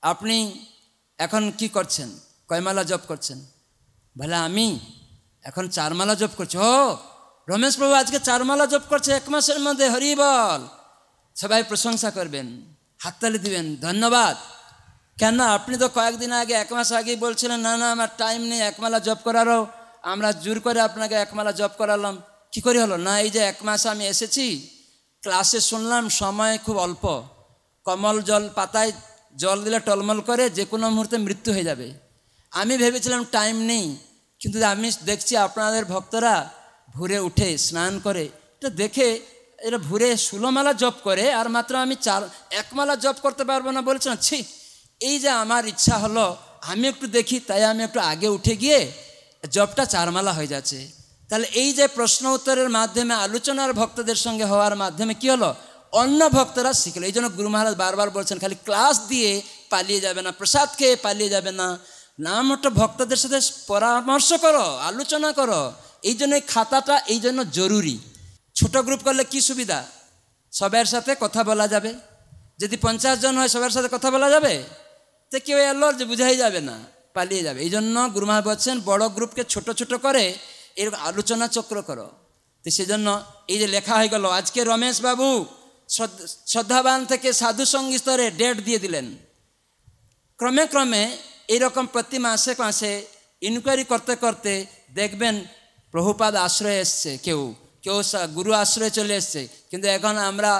আপনি এখন কি করছেন? কয়মালা জব করছেন? বলে, আমি এখন চারমালা জব করছি। ও, রমেশ প্রভু, আজকে চারমালা জব করছে, এক মাসের মধ্যে, হরি বল। সবাই প্রশংসা করবেন, হাততালি দিবেন, ধন্যবাদ। কেন আপনি তো কয়েকদিন আগে, এক মাস আগেই বলছিলেন, না না, আমার টাইম নেই, একমালা জব করারও। আমরা জোর করে আপনাকে একমালা জব করালাম। কি করে হলো? না, এই যে এক মাস আমি এসেছি ক্লাসে শুনলাম সময় খুব অল্প। কমল জল পাতায় জল দিলে টলমল করে, যে কোনো মুহূর্তে মৃত্যু হয়ে যাবে। আমি ভেবেছিলাম টাইম নেই, কিন্তু আমি দেখছি আপনাদের ভক্তরা ভোরে উঠে স্নান করে। এটা দেখে এটা ভোরে ষোলোমালা জপ করে, আর মাত্র আমি চার, একমালা জপ করতে পারব না বলছে না ছি এই যে আমার ইচ্ছা হলো, আমি একটু দেখি, তাই আমি একটু আগে উঠে গিয়ে জবটা চারমালা হয়ে যাচ্ছে। তাহলে এই যে প্রশ্ন উত্তরের মাধ্যমে, আলোচনার ভক্তদের সঙ্গে হওয়ার মাধ্যমে কি হলো? অন্য ভক্তরা শিখলো। এই জন্য গুরু মহারাজ বারবার বলছেন, খালি ক্লাস দিয়ে পালিয়ে যাবে না, প্রসাদ খেয়ে পালিয়ে যাবে না। নাম একটা ভক্তদের সাথে পরামর্শ করো, আলোচনা করো। এই জন্য খাতাটা এই জন্য জরুরি। ছোট গ্রুপ করলে কি সুবিধা? সবার সাথে কথা বলা যাবে? যদি পঞ্চাশ জন হয়, সবার সাথে কথা বলা যাবে? তো কেউ এলো যে বুঝাই যাবে না, পালিয়ে যাবে। এই জন্য গুরুমা বলছেন, বড় গ্রুপকে ছোট ছোট করে এরকম আলোচনা চক্র করো। তো সেজন্য এই যে লেখা হয়ে গেল, আজকে রমেশ বাবু শ্রদ্ধাবান থেকে সাধু সঙ্গী স্তরে ডেট দিয়ে দিলেন। ক্রমে ক্রমে এইরকম প্রতি মাসে মাসে ইনকোয়ারি করতে করতে দেখবেন প্রভুপাদ আশ্রয় এসছে কেউ। কেউ গুরু আশ্রয়ে চলে এসছে। কিন্তু এখন আমরা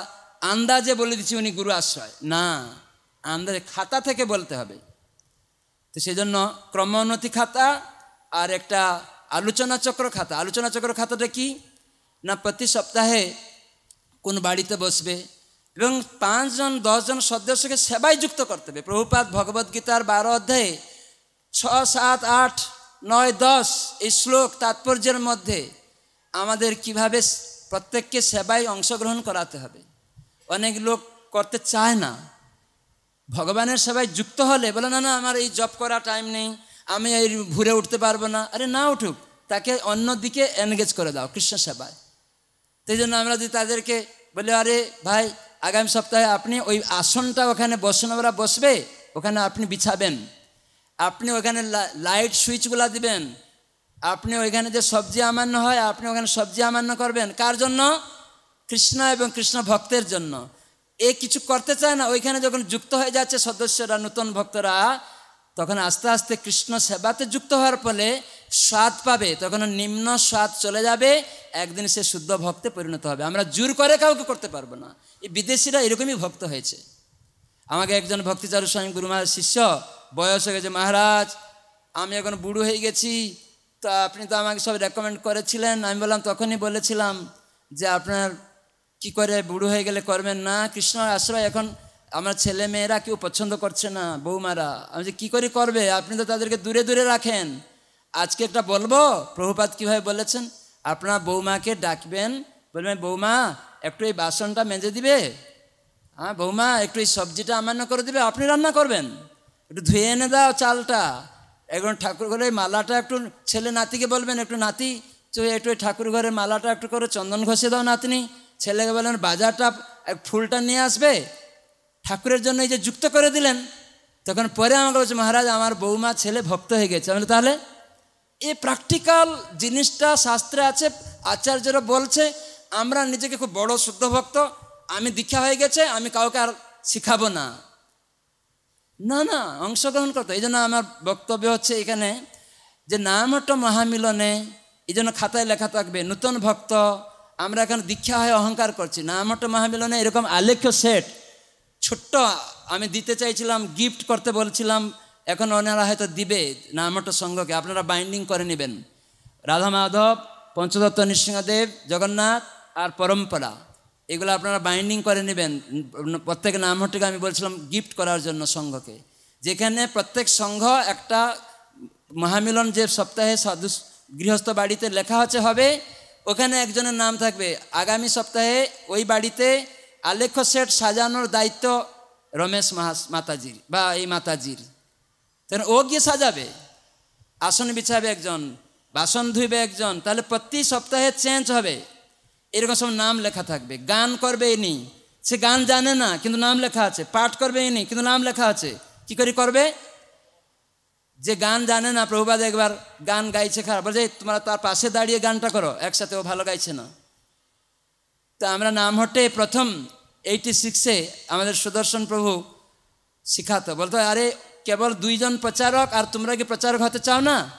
আন্দাজে বলে দিচ্ছি উনি গুরু আশ্রয়। না। আন্দাজে খাতা থেকে বলতে হবে। তো সেই জন্য ক্রমোন্নতি খাতা আর একটা আলোচনা চক্র খাতা। আলোচনা চক্র খাতাটা কি? না প্রতি সপ্তাহে কোন বাড়িতে বসবে এবং পাঁচজন, দশজন সদস্যকে সেবায় যুক্ত করতে হবে। প্রভুপাত ভগবদ্গীতার বারো অধ্যায়ে ছ, সাত, আট, নয়, দশ এই শ্লোক তাৎপর্যের মধ্যে আমাদের কীভাবে প্রত্যেককে সেবায় অংশগ্রহণ করাতে হবে। অনেক লোক করতে চায় না। ভগবানের সেবায় যুক্ত হলে বলে, না না, আমার এই জব করা টাইম নেই, আমি এই ঘুরে উঠতে পারব না। আরে না উঠুক, তাকে অন্য দিকে এনগেজ করে দাও, কৃষ্ণ সেবায়। সেই জন্য আমরা যদি তাদেরকে বলি, আরে ভাই, আগামী সপ্তাহে আপনি ওই আসনটা ওখানে বৈষ্ণবরা বসবে, ওখানে আপনি বিছাবেন। আপনি ওখানে লাইট সুইচগুলা দিবেন। আপনি ওইখানে যে সবজি আমান্য হয়, আপনি ওখানে সবজি আমান্য করবেন। কার জন্য? কৃষ্ণ এবং কৃষ্ণ ভক্তের জন্য। এ কিছু করতে চায় না, ওইখানে যখন যুক্ত হয়ে যাচ্ছে সদস্যরা, নতুন ভক্তরা, তখন আস্তে আস্তে কৃষ্ণ সেবাতে যুক্ত হওয়ার ফলে স্বাদ পাবে। তখন নিম্ন স্বাদ চলে যাবে, একদিন সে শুদ্ধ ভক্তে পরিণত হবে। আমরা জোর করে কাউকে করতে পারব না। এই বিদেশিরা এরকমই ভক্ত হয়েছে। আমাকে একজন ভক্তিচারু স্বামী গুরু মহারাজ শিষ্য, বয়স হয়ে গেছে, মহারাজ, আমি এখন বুড়ো হয়ে গেছি, তো আপনি তো আমাকে সব রেকমেন্ড করেছিলেন। আমি বললাম, তখনই বলেছিলাম যে আপনার কি করে বুড়ো হয়ে গেলে করবেন না? কৃষ্ণ আশ্রয় এখন আমার ছেলে মেয়েরা কেউ পছন্দ করছে না, বৌমারা। আমি যে কী করে করবে? আপনি তো তাদেরকে দূরে দূরে রাখেন। আজকে একটা বলব প্রভুপাত কীভাবে বলেছেন? আপনার বৌমাকে ডাকবেন, বলবেন, বৌমা, একটু এই বাসনটা মেজে দিবে? হ্যাঁ বৌমা, একটু এই সবজিটা আমান্য করে দিবে, আপনি রান্না করবেন। একটু ধুয়ে এনে দাও চালটা। এখন ঠাকুর ঘরে মালাটা একটু ছেলে নাতিকে বলবেন, একটু নাতি, তুই একটু ঠাকুর ঘরের মালাটা একটু করে চন্দন ঘষে দাও নাতনি। ছেলেকে বললেন, বাজারটা ফুলটা নিয়ে আসবে, ঠাকুরের জন্য এই যে যুক্ত করে দিলেন। তখন পরে আমাকে বলছে, মহারাজ, আমার বৌমা ছেলে ভক্ত হয়ে গেছে। আমি তাহলে এই প্র্যাকটিক্যাল জিনিসটা শাস্ত্রে আছে, আচার্যরা বলছে, আমরা নিজেকে খুব বড় শুদ্ধ ভক্ত, আমি দীক্ষা হয়ে গেছে, আমি কাউকে আর শিখাবো না। না না, অংশগ্রহণ করতে এই জন্য আমার বক্তব্য হচ্ছে এখানে যে নামহট্ট মহামিলনে, এই জন্য খাতায় লেখা থাকবে, নূতন ভক্ত আমরা এখন দীক্ষা হয়ে অহংকার করছি। নামহট্ট মহামিলনে এরকম আলেখ্য সেট। ছোট্ট, আমি দিতে চাইছিলাম গিফট করতে বলছিলাম, এখন ওনারা হয়তো দিবে। নামহট্ট সংঘকে আপনারা বাইন্ডিং করে নেবেন। রাধা মাধব, পঞ্চদত্ত নৃসিংহদেব, জগন্নাথ আর পরম্পরা, এগুলো আপনারা বাইন্ডিং করে নেবেন। প্রত্যেক নামহট্টকে আমি বলছিলাম গিফট করার জন্য সংঘকে যেখানে প্রত্যেক সংঘ একটা মহামিলন যে সপ্তাহে সাধু গৃহস্থ বাড়িতে লেখা হচ্ছে হবে ওখানে একজনের নাম থাকবে। আগামী সপ্তাহে ওই বাড়িতে আলেখ্য সেট সাজানোর দায়িত্ব রমেশ মাহাস মাতাজির, বা এই মাতাজির। তাহলে ও গিয়ে সাজাবে। আসন বিছাবে একজন, বাসন ধুইবে একজন, তাহলে প্রতি সপ্তাহে চেঞ্জ হবে। এরকম সব নাম লেখা থাকবে। গান করবে ইনি। সে গান জানে না, কিন্তু নাম লেখা আছে। পাঠ করবে ইনি, কিন্তু নাম লেখা আছে। কি করে করবে? যে গান জানে না, প্রভুপাদ একবার গান গাইছে খারাপ। বলছে তোমরা তার পাশে দাঁড়িয়ে গানটা করো, একসাথে ও ভালো গাইছে না। তো আমরা নাম হটে প্রথম এইটি সিক্সে আমাদের সুদর্শন প্রভু শিখাতো। বলতো, আরে, কেবল দুইজন প্রচারক আর তোমরা কি প্রচারক হতে চাও না?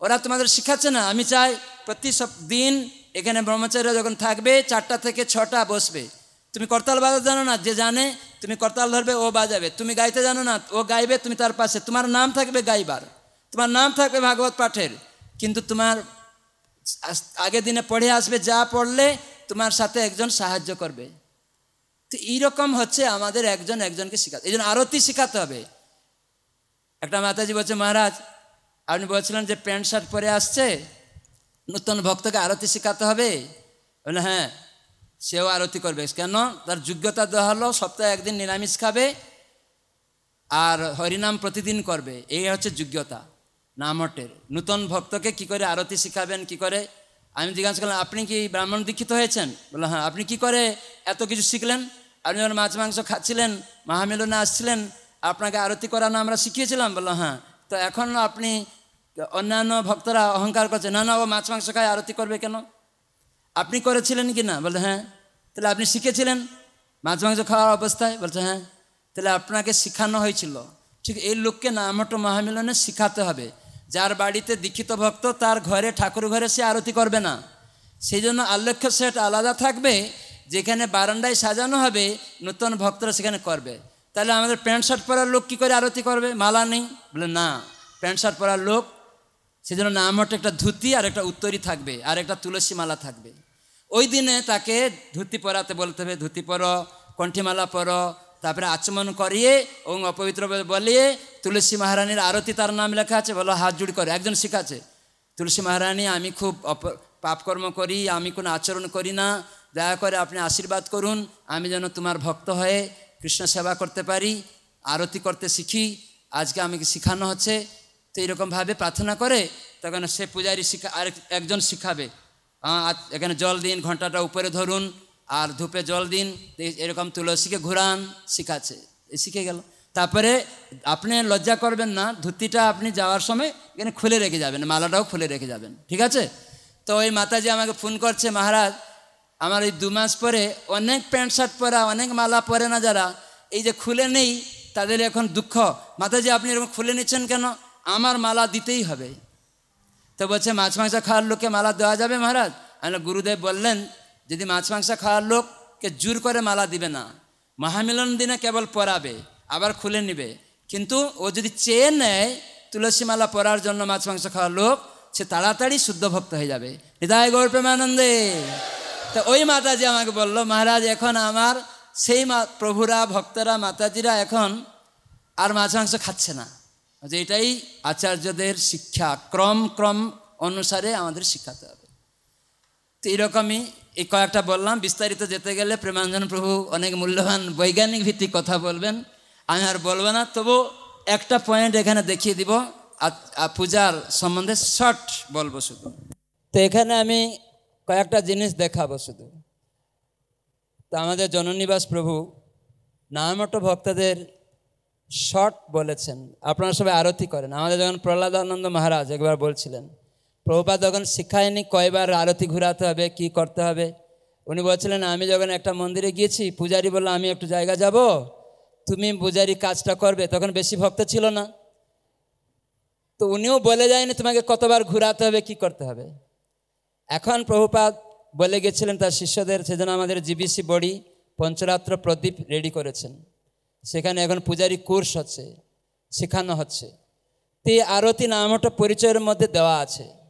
ওরা তোমাদের শিখাচ্ছে না। আমি চাই প্রতি সব দিন এখানে ব্রহ্মচারী যখন থাকবে, চারটা থেকে ছটা বসবে। তুমি করতাল বাজাতে জানো না, যে জানে তুমি করতাল ধরবে, ও বাজাবে। তুমি গাইতে জানো না, ও গাইবে, তুমি তার পাশে। তোমার নাম থাকবে গাইবার। তোমার নাম থাকবে ভাগবত পাঠের। কিন্তু তোমার আগের দিনে পড়ে আসবে, যা পড়লে তোমার সাথে একজন সাহায্য করবে। তো এইরকম হচ্ছে আমাদের একজন একজনকে শেখাতে এই জন্য আরতি শেখাতে হবে। একটা মাতাজি বলছে, মহারাজ আপনি বলছিলেন যে প্যান্ট শার্ট পরে আসছে, নতুন ভক্তকে আরতি শেখাতে হবে। বলে হ্যাঁ। সেও আরতি করবে। কেন? তার যোগ্যতা দেওয়া হলো, সপ্তাহে একদিন নিরামিষ খাবে আর হরিনাম প্রতিদিন করবে। এই হচ্ছে যোগ্যতা নামটের নূতন ভক্তকে কি করে আরতি শিখাবেন, কি করে? আমি জিজ্ঞাসা করলাম, আপনি কি ব্রাহ্মণ দীক্ষিত হয়েছেন? বলল হ্যাঁ। আপনি কি করে এত কিছু শিখলেন? আপনি যখন মাছ, মাংস খাচ্ছিলেন, মহামিলনে আসছিলেন, আপনাকে আরতি করানো আমরা শিখিয়েছিলাম? বলল হ্যাঁ। তো এখন আপনি অন্যান্য ভক্তরা অহংকার করছে না না, ও মাছ, মাংস খায়, আরতি করবে কেন? আপনি করেছিলেন কি না? বলে হ্যাঁ। তাহলে আপনি শিখেছিলেন? মাছ মাংস খাওয়ার অবস্থায়? বলছে হ্যাঁ। তাহলে আপনাকে শেখানো হয়েছিল। ঠিক এই লোককে নামটো মহামিলনে শিখাতে হবে। যার বাড়িতে দীক্ষিত ভক্ত, তার ঘরে, ঠাকুর ঘরে সে আরতি করবে না। সেই জন্য আল্লেখ্য সেট আলাদা থাকবে। যেখানে বারান্দায় সাজানো হবে, নতুন ভক্তরা সেখানে করবে। তাহলে আমাদের প্যান্ট শার্ট পরার লোক কী করে আরতি করবে? মালা নেই? বলে, না। প্যান্ট শার্ট পরার লোক সেজন্য নাম হচ্ছে একটা ধুতি আর একটা উত্তরী থাকবে, আর একটা তুলসী মালা থাকবে। ওই দিনে তাকে ধুতি পরাতে বলতে হবে, ধুতি পরো, কণ্ঠিমালা পরো, তারপরে আচমন করিয়ে এবং অপবিত্র বলে বলিয়ে তুলসী মহারানীর আরতি, তার নাম লেখা আছে, বলো হাত জুড়ি করে, একজন শিখাচ্ছে, তুলসী মহারানী, আমি খুব অপ পাপকর্ম করি, আমি কোনো আচরণ করি না, দয়া করে আপনি আশীর্বাদ করুন, আমি যেন তোমার ভক্ত হয়ে কৃষ্ণ সেবা করতে পারি, আরতি করতে শিখি, আজকে আমাকে শেখানো হচ্ছে। তো এরকমভাবে প্রার্থনা করে, তখন সে পূজারী শিখা আর একজন শিখাবে। এখানে জল দিন, ঘন্টাটা উপরে ধরুন, আর ধূপে জল দিন এরকম তুলসীকে ঘুরান, শিখাচ্ছে। শিখে গেল। তারপরে আপনি লজ্জা করবেন না, ধুতিটা আপনি যাওয়ার সময় এখানে খুলে রেখে যাবেন, মালাটাও খুলে রেখে যাবেন, ঠিক আছে? তো ওই মাতাজি আমাকে ফোন করছে, মহারাজ, আমার এই দু মাস পরে অনেক প্যান্ট শার্ট পরা, অনেক মালা পরে না যারা, এই যে খুলে নেই, তাদের এখন দুঃখ। মাতাজি, আপনি এরকম খুলে নিচ্ছেন কেন? আমার মালা দিতেই হবে। তো বলছে, মাছ, মাংস খাওয়ার লোককে মালা দেওয়া যাবে মহারাজ? আমি গুরুদেব বললেন, যদি মাছ, মাংস খাওয়ার লোককে জোর করে মালা দিবে না, মহামিলন দিনে কেবল পরাবে, আবার খুলে নিবে। কিন্তু ও যদি চেয়ে নেয় তুলসী মালা পরার জন্য মাছ, মাংস খাওয়ার লোক, সে তাড়াতাড়ি শুদ্ধ ভক্ত হয়ে যাবে। হৃদয় গৌর প্রেমানন্দে। তো ওই মাতাজি আমাকে বলল, মহারাজ, এখন আমার সেই প্রভুরা, ভক্তরা, মাতাজিরা এখন আর মাছ, মাংস খাচ্ছে না। যে এটাই আচার্যদের শিক্ষা। ক্রম ক্রম অনুসারে আমাদের শিখাতে হবে। তো এরকমই এই কয়েকটা বললাম। বিস্তারিত যেতে গেলে প্রেমাঞ্জন প্রভু অনেক মূল্যবান বৈজ্ঞানিক ভিত্তিক কথা বলবেন। আমি আর বলব না, তবু একটা পয়েন্ট এখানে দেখিয়ে দিব। পূজার সম্বন্ধে শর্ট বলব শুধু। তো এখানে আমি কয়েকটা জিনিস দেখাবো শুধু। তো আমাদের জননিবাস প্রভু নামট ভক্তদের শর্ট বলেছেন। আপনারা সবাই আরতি করেন। আমাদের যখন প্রহ্লাদানন্দ মহারাজ একবার বলছিলেন, প্রভুপাদ, যখন শিখায়নি কয়বার আরতি ঘুরাতে হবে, কি করতে হবে? উনি বলছিলেন, আমি যখন একটা মন্দিরে গিয়েছি, পূজারি বলল, আমি একটু জায়গা যাব, তুমি পূজারি কাজটা করবে তখন বেশি ভক্ত ছিল না। তো উনিও বলে যায়নি, তোমাকে কতবার ঘুরাতে হবে, কি করতে হবে? এখন প্রভুপাদ বলে গেছিলেন তার শিষ্যদের, সেজন্য আমাদের GBC body Pancharatra Pradip ready করেছেন। সেখানে এখন পূজারি কোর্স হচ্ছে শেখানো হচ্ছে। তে আরতি নামটা পরিচয়ের মধ্যে দেওয়া আছে।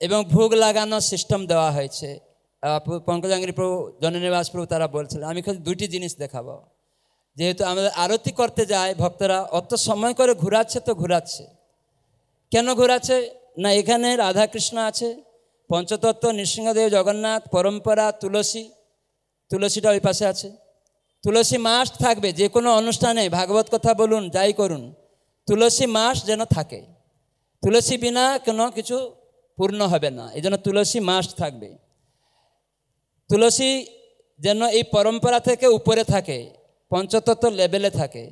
এবং ভোগ লাগানো সিস্টেম দেওয়া হয়েছে। আহ, প- পঙ্কজাঙ্গিনী প্রভু জননিবাস প্রভু তারা বলছিলেন আমি খালি দুইটি জিনিস দেখাবো। যেহেতু আমাদের আরতি করতে যায় ভক্তরা অত সময় করে ঘোরাচ্ছে তো ঘোরাচ্ছে। কেন ঘোরাচ্ছে? না এখানে রাধাকৃষ্ণ আছে পঞ্চতত্ত্ব নৃসিংহদেব জগন্নাথ পরম্পরা তুলসী। তুলসীটা ওই পাশে আছে। তুলসী মাস থাকবে, যে কোনো অনুষ্ঠানে ভাগবত কথা বলুন, যাই করুন, তুলসী মাস যেন থাকে। তুলসী বিনা কোনো কিছু পূর্ণ হবে না, এই জন্য তুলসী মাস থাকবে। তুলসী যেন এই পরম্পরা থেকে উপরে থাকে, পঞ্চতত্ত্ব লেভেলে থাকে।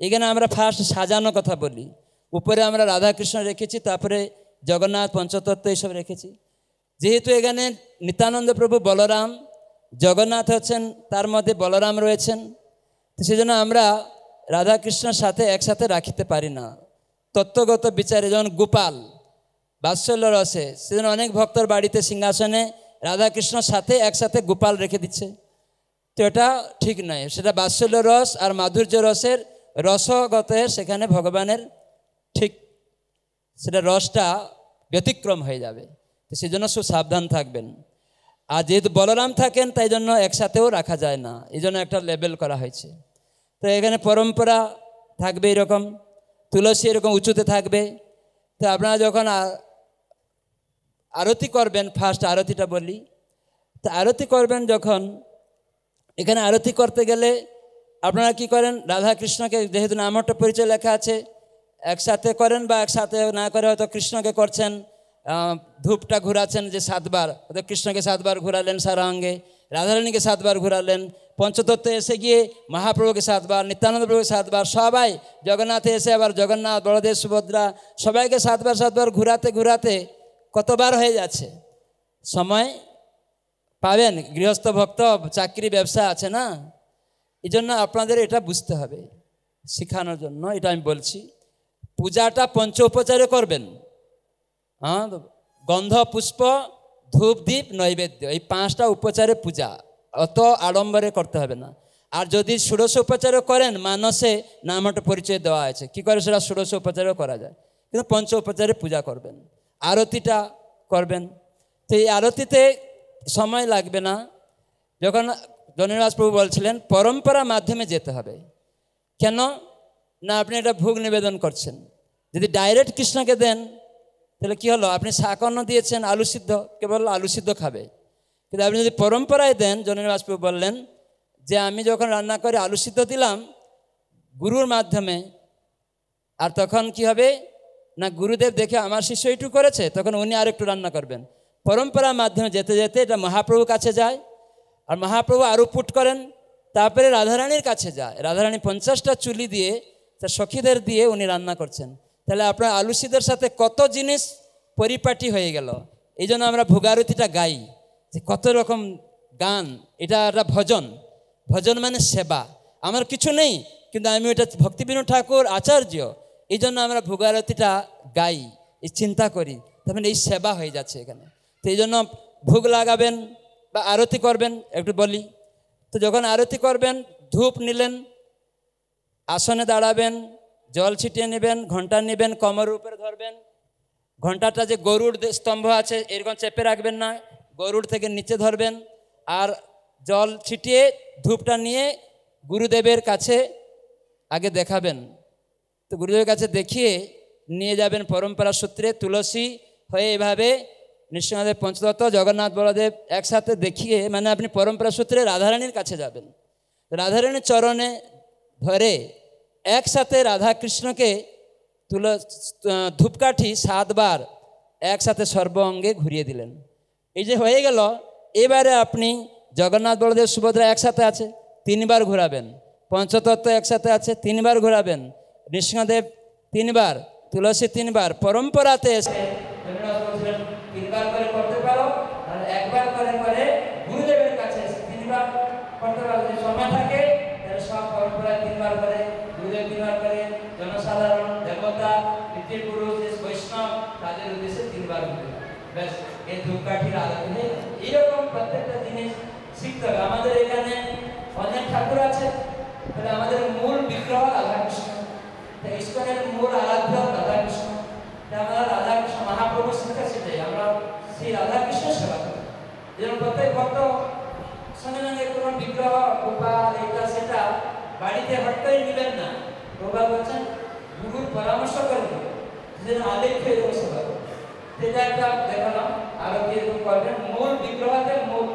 এখানে আমরা ফার্স্ট সাজানো কথা বলি। উপরে আমরা রাধাকৃষ্ণ রেখেছি, তারপরে জগন্নাথ, পঞ্চতত্ত্ব এইসব রেখেছি। যেহেতু এখানে নিত্যানন্দ প্রভু বলরাম জগন্নাথ হচ্ছেন, তার মধ্যে বলরাম রয়েছেন। তো সেজন্য আমরা রাধাকৃষ্ণের সাথে একসাথে রাখিতে পারি না। তত্ত্বগত বিচারে যেমন গোপাল, বাৎসল্য রসে, সেজন্য অনেক ভক্তর বাড়িতে সিংহাসনে রাধাকৃষ্ণর সাথে একসাথে গোপাল রেখে দিচ্ছে। তো এটা ঠিক নয়। সেটা বাৎসল্য রস আর মাধুর্য রসের রসগত সেখানে ভগবানের ঠিক সেটা রসটা ব্যতিক্রম হয়ে যাবে। তো সেই জন্য খুব সাবধান থাকবেন। আর যেহেতু বলরাম থাকেন, তাই জন্য একসাথেও রাখা যায় না। এই জন্য একটা লেবেল করা হয়েছে। তো এখানে পরম্পরা থাকবে এরকম, তুলসী এরকম উঁচুতে থাকবে। তো আপনারা যখন আরতি করবেন ফার্স্ট আরতিটা বলি। তো আরতি করবেন যখন, এখানে আরতি করতে গেলে আপনারা কি করেন রাধা কৃষ্ণকে যেহেতু নামটা পরিচয় লেখা আছে, একসাথে করেন বা একসাথে না করে হয়তো কৃষ্ণকে করছেন ধূপটা ঘোরাচ্ছেন যে সাতবার। হয়তো কৃষ্ণকে সাতবার ঘোরালেন সারাঙ্গে, রাধারানীকে সাতবার ঘোরালেন, পঞ্চতত্ত্বে এসে গিয়ে মহাপ্রভুকে সাতবার, নিত্যানন্দ প্রভুকে সাতবার, সবাই জগন্নাথে এসে আবার জগন্নাথ, বড়দেব, সুভদ্রা, সবাইকে সাতবার সাতবার ঘোরাতে ঘোরাতে কতবার হয়ে যাচ্ছে? সময় পাবেন, গৃহস্থ ভক্ত, চাকরি, ব্যবসা আছে না? এই জন্য আপনাদের এটা বুঝতে হবে, শেখানোর জন্য, এটা আমি বলছি। পূজাটা পঞ্চ উপচারে করবেন। হ্যাঁ গন্ধ, পুষ্প, ধূপ দ্বীপ নৈবেদ্য, এই পাঁচটা উপচারে পূজা। অত আড়ম্বরে করতে হবে না। আর যদি ষোড়শ উপচারও করেন, মানসে নামটা পরিচয় দেওয়া আছে। কি করে সেটা ষোড়শ উপচারও করা যায়? কিন্তু পঞ্চ উপচারে পূজা করবেন। আরতিটা করবেন। তো এই আরতিতে সময় লাগবে না। যখন জননিবাস প্রভু বলছিলেন, পরম্পরা মাধ্যমে যেতে হবে। কেন? না, আপনি এটা ভোগ নিবেদন করছেন। যদি ডাইরেক্ট কৃষ্ণকে দেন তাহলে কি হলো? আপনি শাকন্ন দিয়েছেন, আলু সিদ্ধ, কেবল আলু সিদ্ধ খাবে। কিন্তু আপনি যদি পরম্পরায় দেন জননিবাস প্রভু বললেন যে আমি যখন রান্না করে আলু সিদ্ধ দিলাম, গুরুর মাধ্যমে, আর তখন কি হবে? না, গুরুদেব দেখে আমার শিষ্য এইটুকু করেছে, তখন উনি আর একটু রান্না করবেন। পরম্পরার মাধ্যমে যেতে যেতে এটা মহাপ্রভুর কাছে যায়, আর মহাপ্রভু আরও পুট করেন, তারপরে রাধারানীর কাছে যায়। রাধারানী পঞ্চাশটা চুলি দিয়ে, তার সখীদের দিয়ে উনি রান্না করছেন। তাহলে আপনার আলু সিদ্ধের সাথে কত জিনিস পরিপাটি হয়ে গেল? এই জন্য আমরা ভোগারতিটা গাই, যে কত রকম গান, এটা একটা ভজন। ভজন মানে সেবা। আমার কিছু নেই, কিন্তু আমি ওটা ভক্তিবিনু ঠাকুর, আচার্য। এই জন্য আমরা ভোগারতিটা গাই, এই চিন্তা করি। তখন এই সেবা হয়ে যাচ্ছে এখানে। তো এই জন্য ভোগ লাগাবেন বা আরতি করবেন, একটু বলি। তো যখন আরতি করবেন, ধূপ নিলেন, আসনে দাঁড়াবেন জল ছিটিয়ে নেবেন, ঘণ্টা নেবেন কমর উপরে ধরবেন। ঘন্টাটা যে গরুর স্তম্ভ আছে, এরকম চেপে রাখবেন না, গরুর থেকে নিচে ধরবেন। আর জল ছিটিয়ে ধূপটা নিয়ে গুরুদেবের কাছে আগে দেখাবেন। তো গুরুদেবের কাছে দেখিয়ে নিয়ে যাবেন পরম্পরা সূত্রে, তুলসী হয়ে এভাবে নৃসিংহদেব, পঞ্চদত্ত, জগন্নাথ, বলদেব একসাথে দেখিয়ে মানে আপনি পরম্পরা সূত্রে রাধারানীর কাছে যাবেন। রাধারানীর চরণে ধরে একসাথে রাধাকৃষ্ণকে তুল ধূপকাঠি সাতবার একসাথে সর্ব অঙ্গে ঘুরিয়ে দিলেন। এই যে হয়ে গেল, এবারে আপনি জগন্নাথ বলদেব সুভদ্রা একসাথে আছে, তিনবার ঘোরাবেন। পঞ্চতত্ত্ব একসাথে আছে, তিনবার ঘোরাবেন। নৃসিংহদেব তিনবার, তুলসী তিনবার, পরম্পরাতে এসে তিনবার করে করতে পারো, আর একবার করে করে গুরুদেবের কাছে এসে তিনবার করতে পারো যদি সময় থাকে তাহলে সব পরম্পরায় তিনবার করে গুরুদেব তিনবার করে জনসাধারণ দেবতা পিতৃপুরুষ বৈষ্ণব, তাদের উদ্দেশ্যে তিনবার ব্যাস, এই ধূপকাঠির আলোচনা এইরকম প্রত্যেকটা জিনিস শিখতে হবে। আমাদের এখানে অনেক ঠাকুর আছে, তাহলে আমাদের মূল বিগ্রহ রাধাকৃষ্ণ। তো মূল আরাধ্য রাধাকৃষ্ণ। আমরা রাধাকৃষ্ণ মহাপ্রভু শিক্ষা সেটাই, আমরা সেই রাধাকৃষ্ণ সেবা করি। যেন প্রত্যেক ভক্ত সঙ্গে সঙ্গে কোনো বিগ্রহ, গোপাল এটা সেটা বাড়িতে করে নেবেন না। প্রভা বলছেন গুরুর পরামর্শ করবেন যেন আলেখ্য এরকম সেবা করবে সেটা একটা দেখালাম আরও কীরকম করবেন। মূল বিগ্রহতে মূল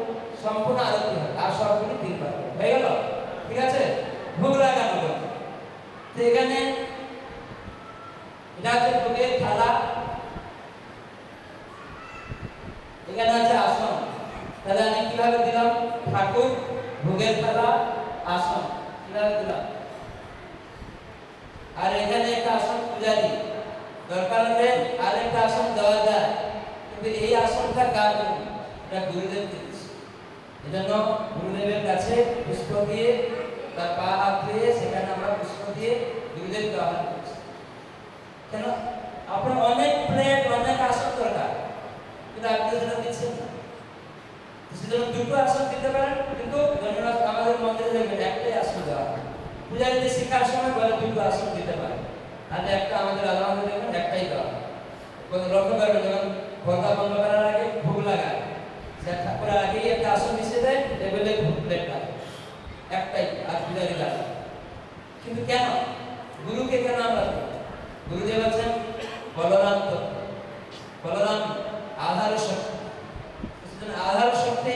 সম্পূর্ণ আরতি হয়, আর সবগুলি তিনবার হয়ে গেল? ঠিক আছে? ভোগ লাগানো করবে। তো এখানে এটা হচ্ছে ভোগের থালা। এখানে আছে আসন। তাহলে আমি কীভাবে দিলাম? ঠাকুর, ভোগের থালা, আসন। কীভাবে দিলাম? আর এখানে একটা আসন পূজারি। দরকার হলে আর একটা আসন দেওয়া যায়। কিন্তু এই আসনটা কার জন্য? এটা গুরুদেব দিয়েছে। এজন্য গুরুদেবের কাছে পুষ্প দিয়ে তার পা হাত দিয়ে সেখানে আমরা পুষ্প দিয়ে গুরুদেবকে আহ্বান করছি। কেন? আপনার অনেক প্লেট, অনেক আসন দরকার। কিন্তু আপনি সেটা দিচ্ছেন না। সেজন্য দুটো আসন দিতে পারেন। কিন্তু আমাদের মন্দিরে দেখবেন একটাই আসন দেওয়া হয়। পূজারীদের শিক্ষার সময় বলে দুটো আসন দিতে পারে। আর একটা আমাদের আলাদা দেখবেন একটাই দেওয়া। লক্ষ্য করবেন যখন পর্দা বন্ধ করার আগে ভোগ লাগায় সে ঠাকুরের আগেই একটা আসন মিশিয়ে দেয়, টেবিলে ভোগ প্লেটটা একটাই, আর পূজারী লাগে কিন্তু কেন? গুরুকে কেন আমরা? গুরুদেব আছেন বলরাম তো বলরাম আধার শক্তি। আধার শক্তি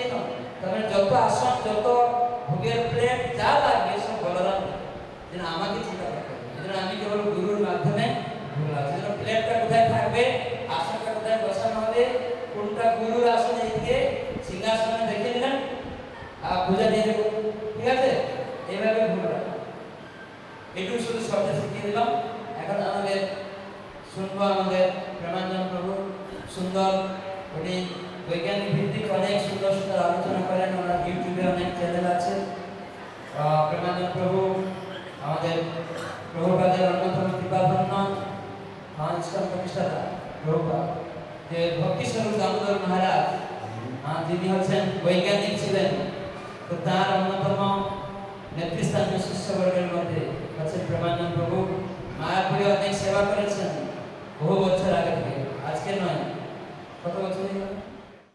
নয় যত আসন যত ভোগের প্লেট যা লাগবে সব বলরাম। যেন আমাকে চিন্তা হবে যেন আমি কেবল গুরুর মাধ্যমে লাগবে যেন প্লেটটা কোথায় থাকবে আসনটা কোথায় বসানো হবে, কোনটা গুরুর আসন এইদিকে সিংহাসনে দেখে নিলেন আর পূজা দিয়ে দেবো। ঠিক আছে? এইভাবে ভুল রাখা এটুকু শুধু শব্দ শিখিয়ে দিলাম। এখন আমাদের শুনব আমাদের প্রেমাঞ্জন প্রভু। সুন্দর উনি বৈজ্ঞানিক ভিত্তিক অনেক সুন্দর সুন্দর আলোচনা করেন। ওনার ইউটিউবে অনেক চ্যানেল আছে। প্রেমানন্দ প্রভু আমাদের প্রভুপাদের অন্যতম কৃপাধন্য ইসলাম প্রতিষ্ঠাতা প্রভুপাদ যে ভক্তি স্বরূপ দামোদর মহারাজ যিনি হচ্ছেন বৈজ্ঞানিক ছিলেন, তো তার অন্যতম নেতৃস্থানীয় শিষ্যবর্গের মধ্যে হচ্ছেন প্রেমানন্দ প্রভু মায়াপুরে অনেক সেবা করেছেন, বহু বছর আগে থেকে, আজকে নয়, কত বছর?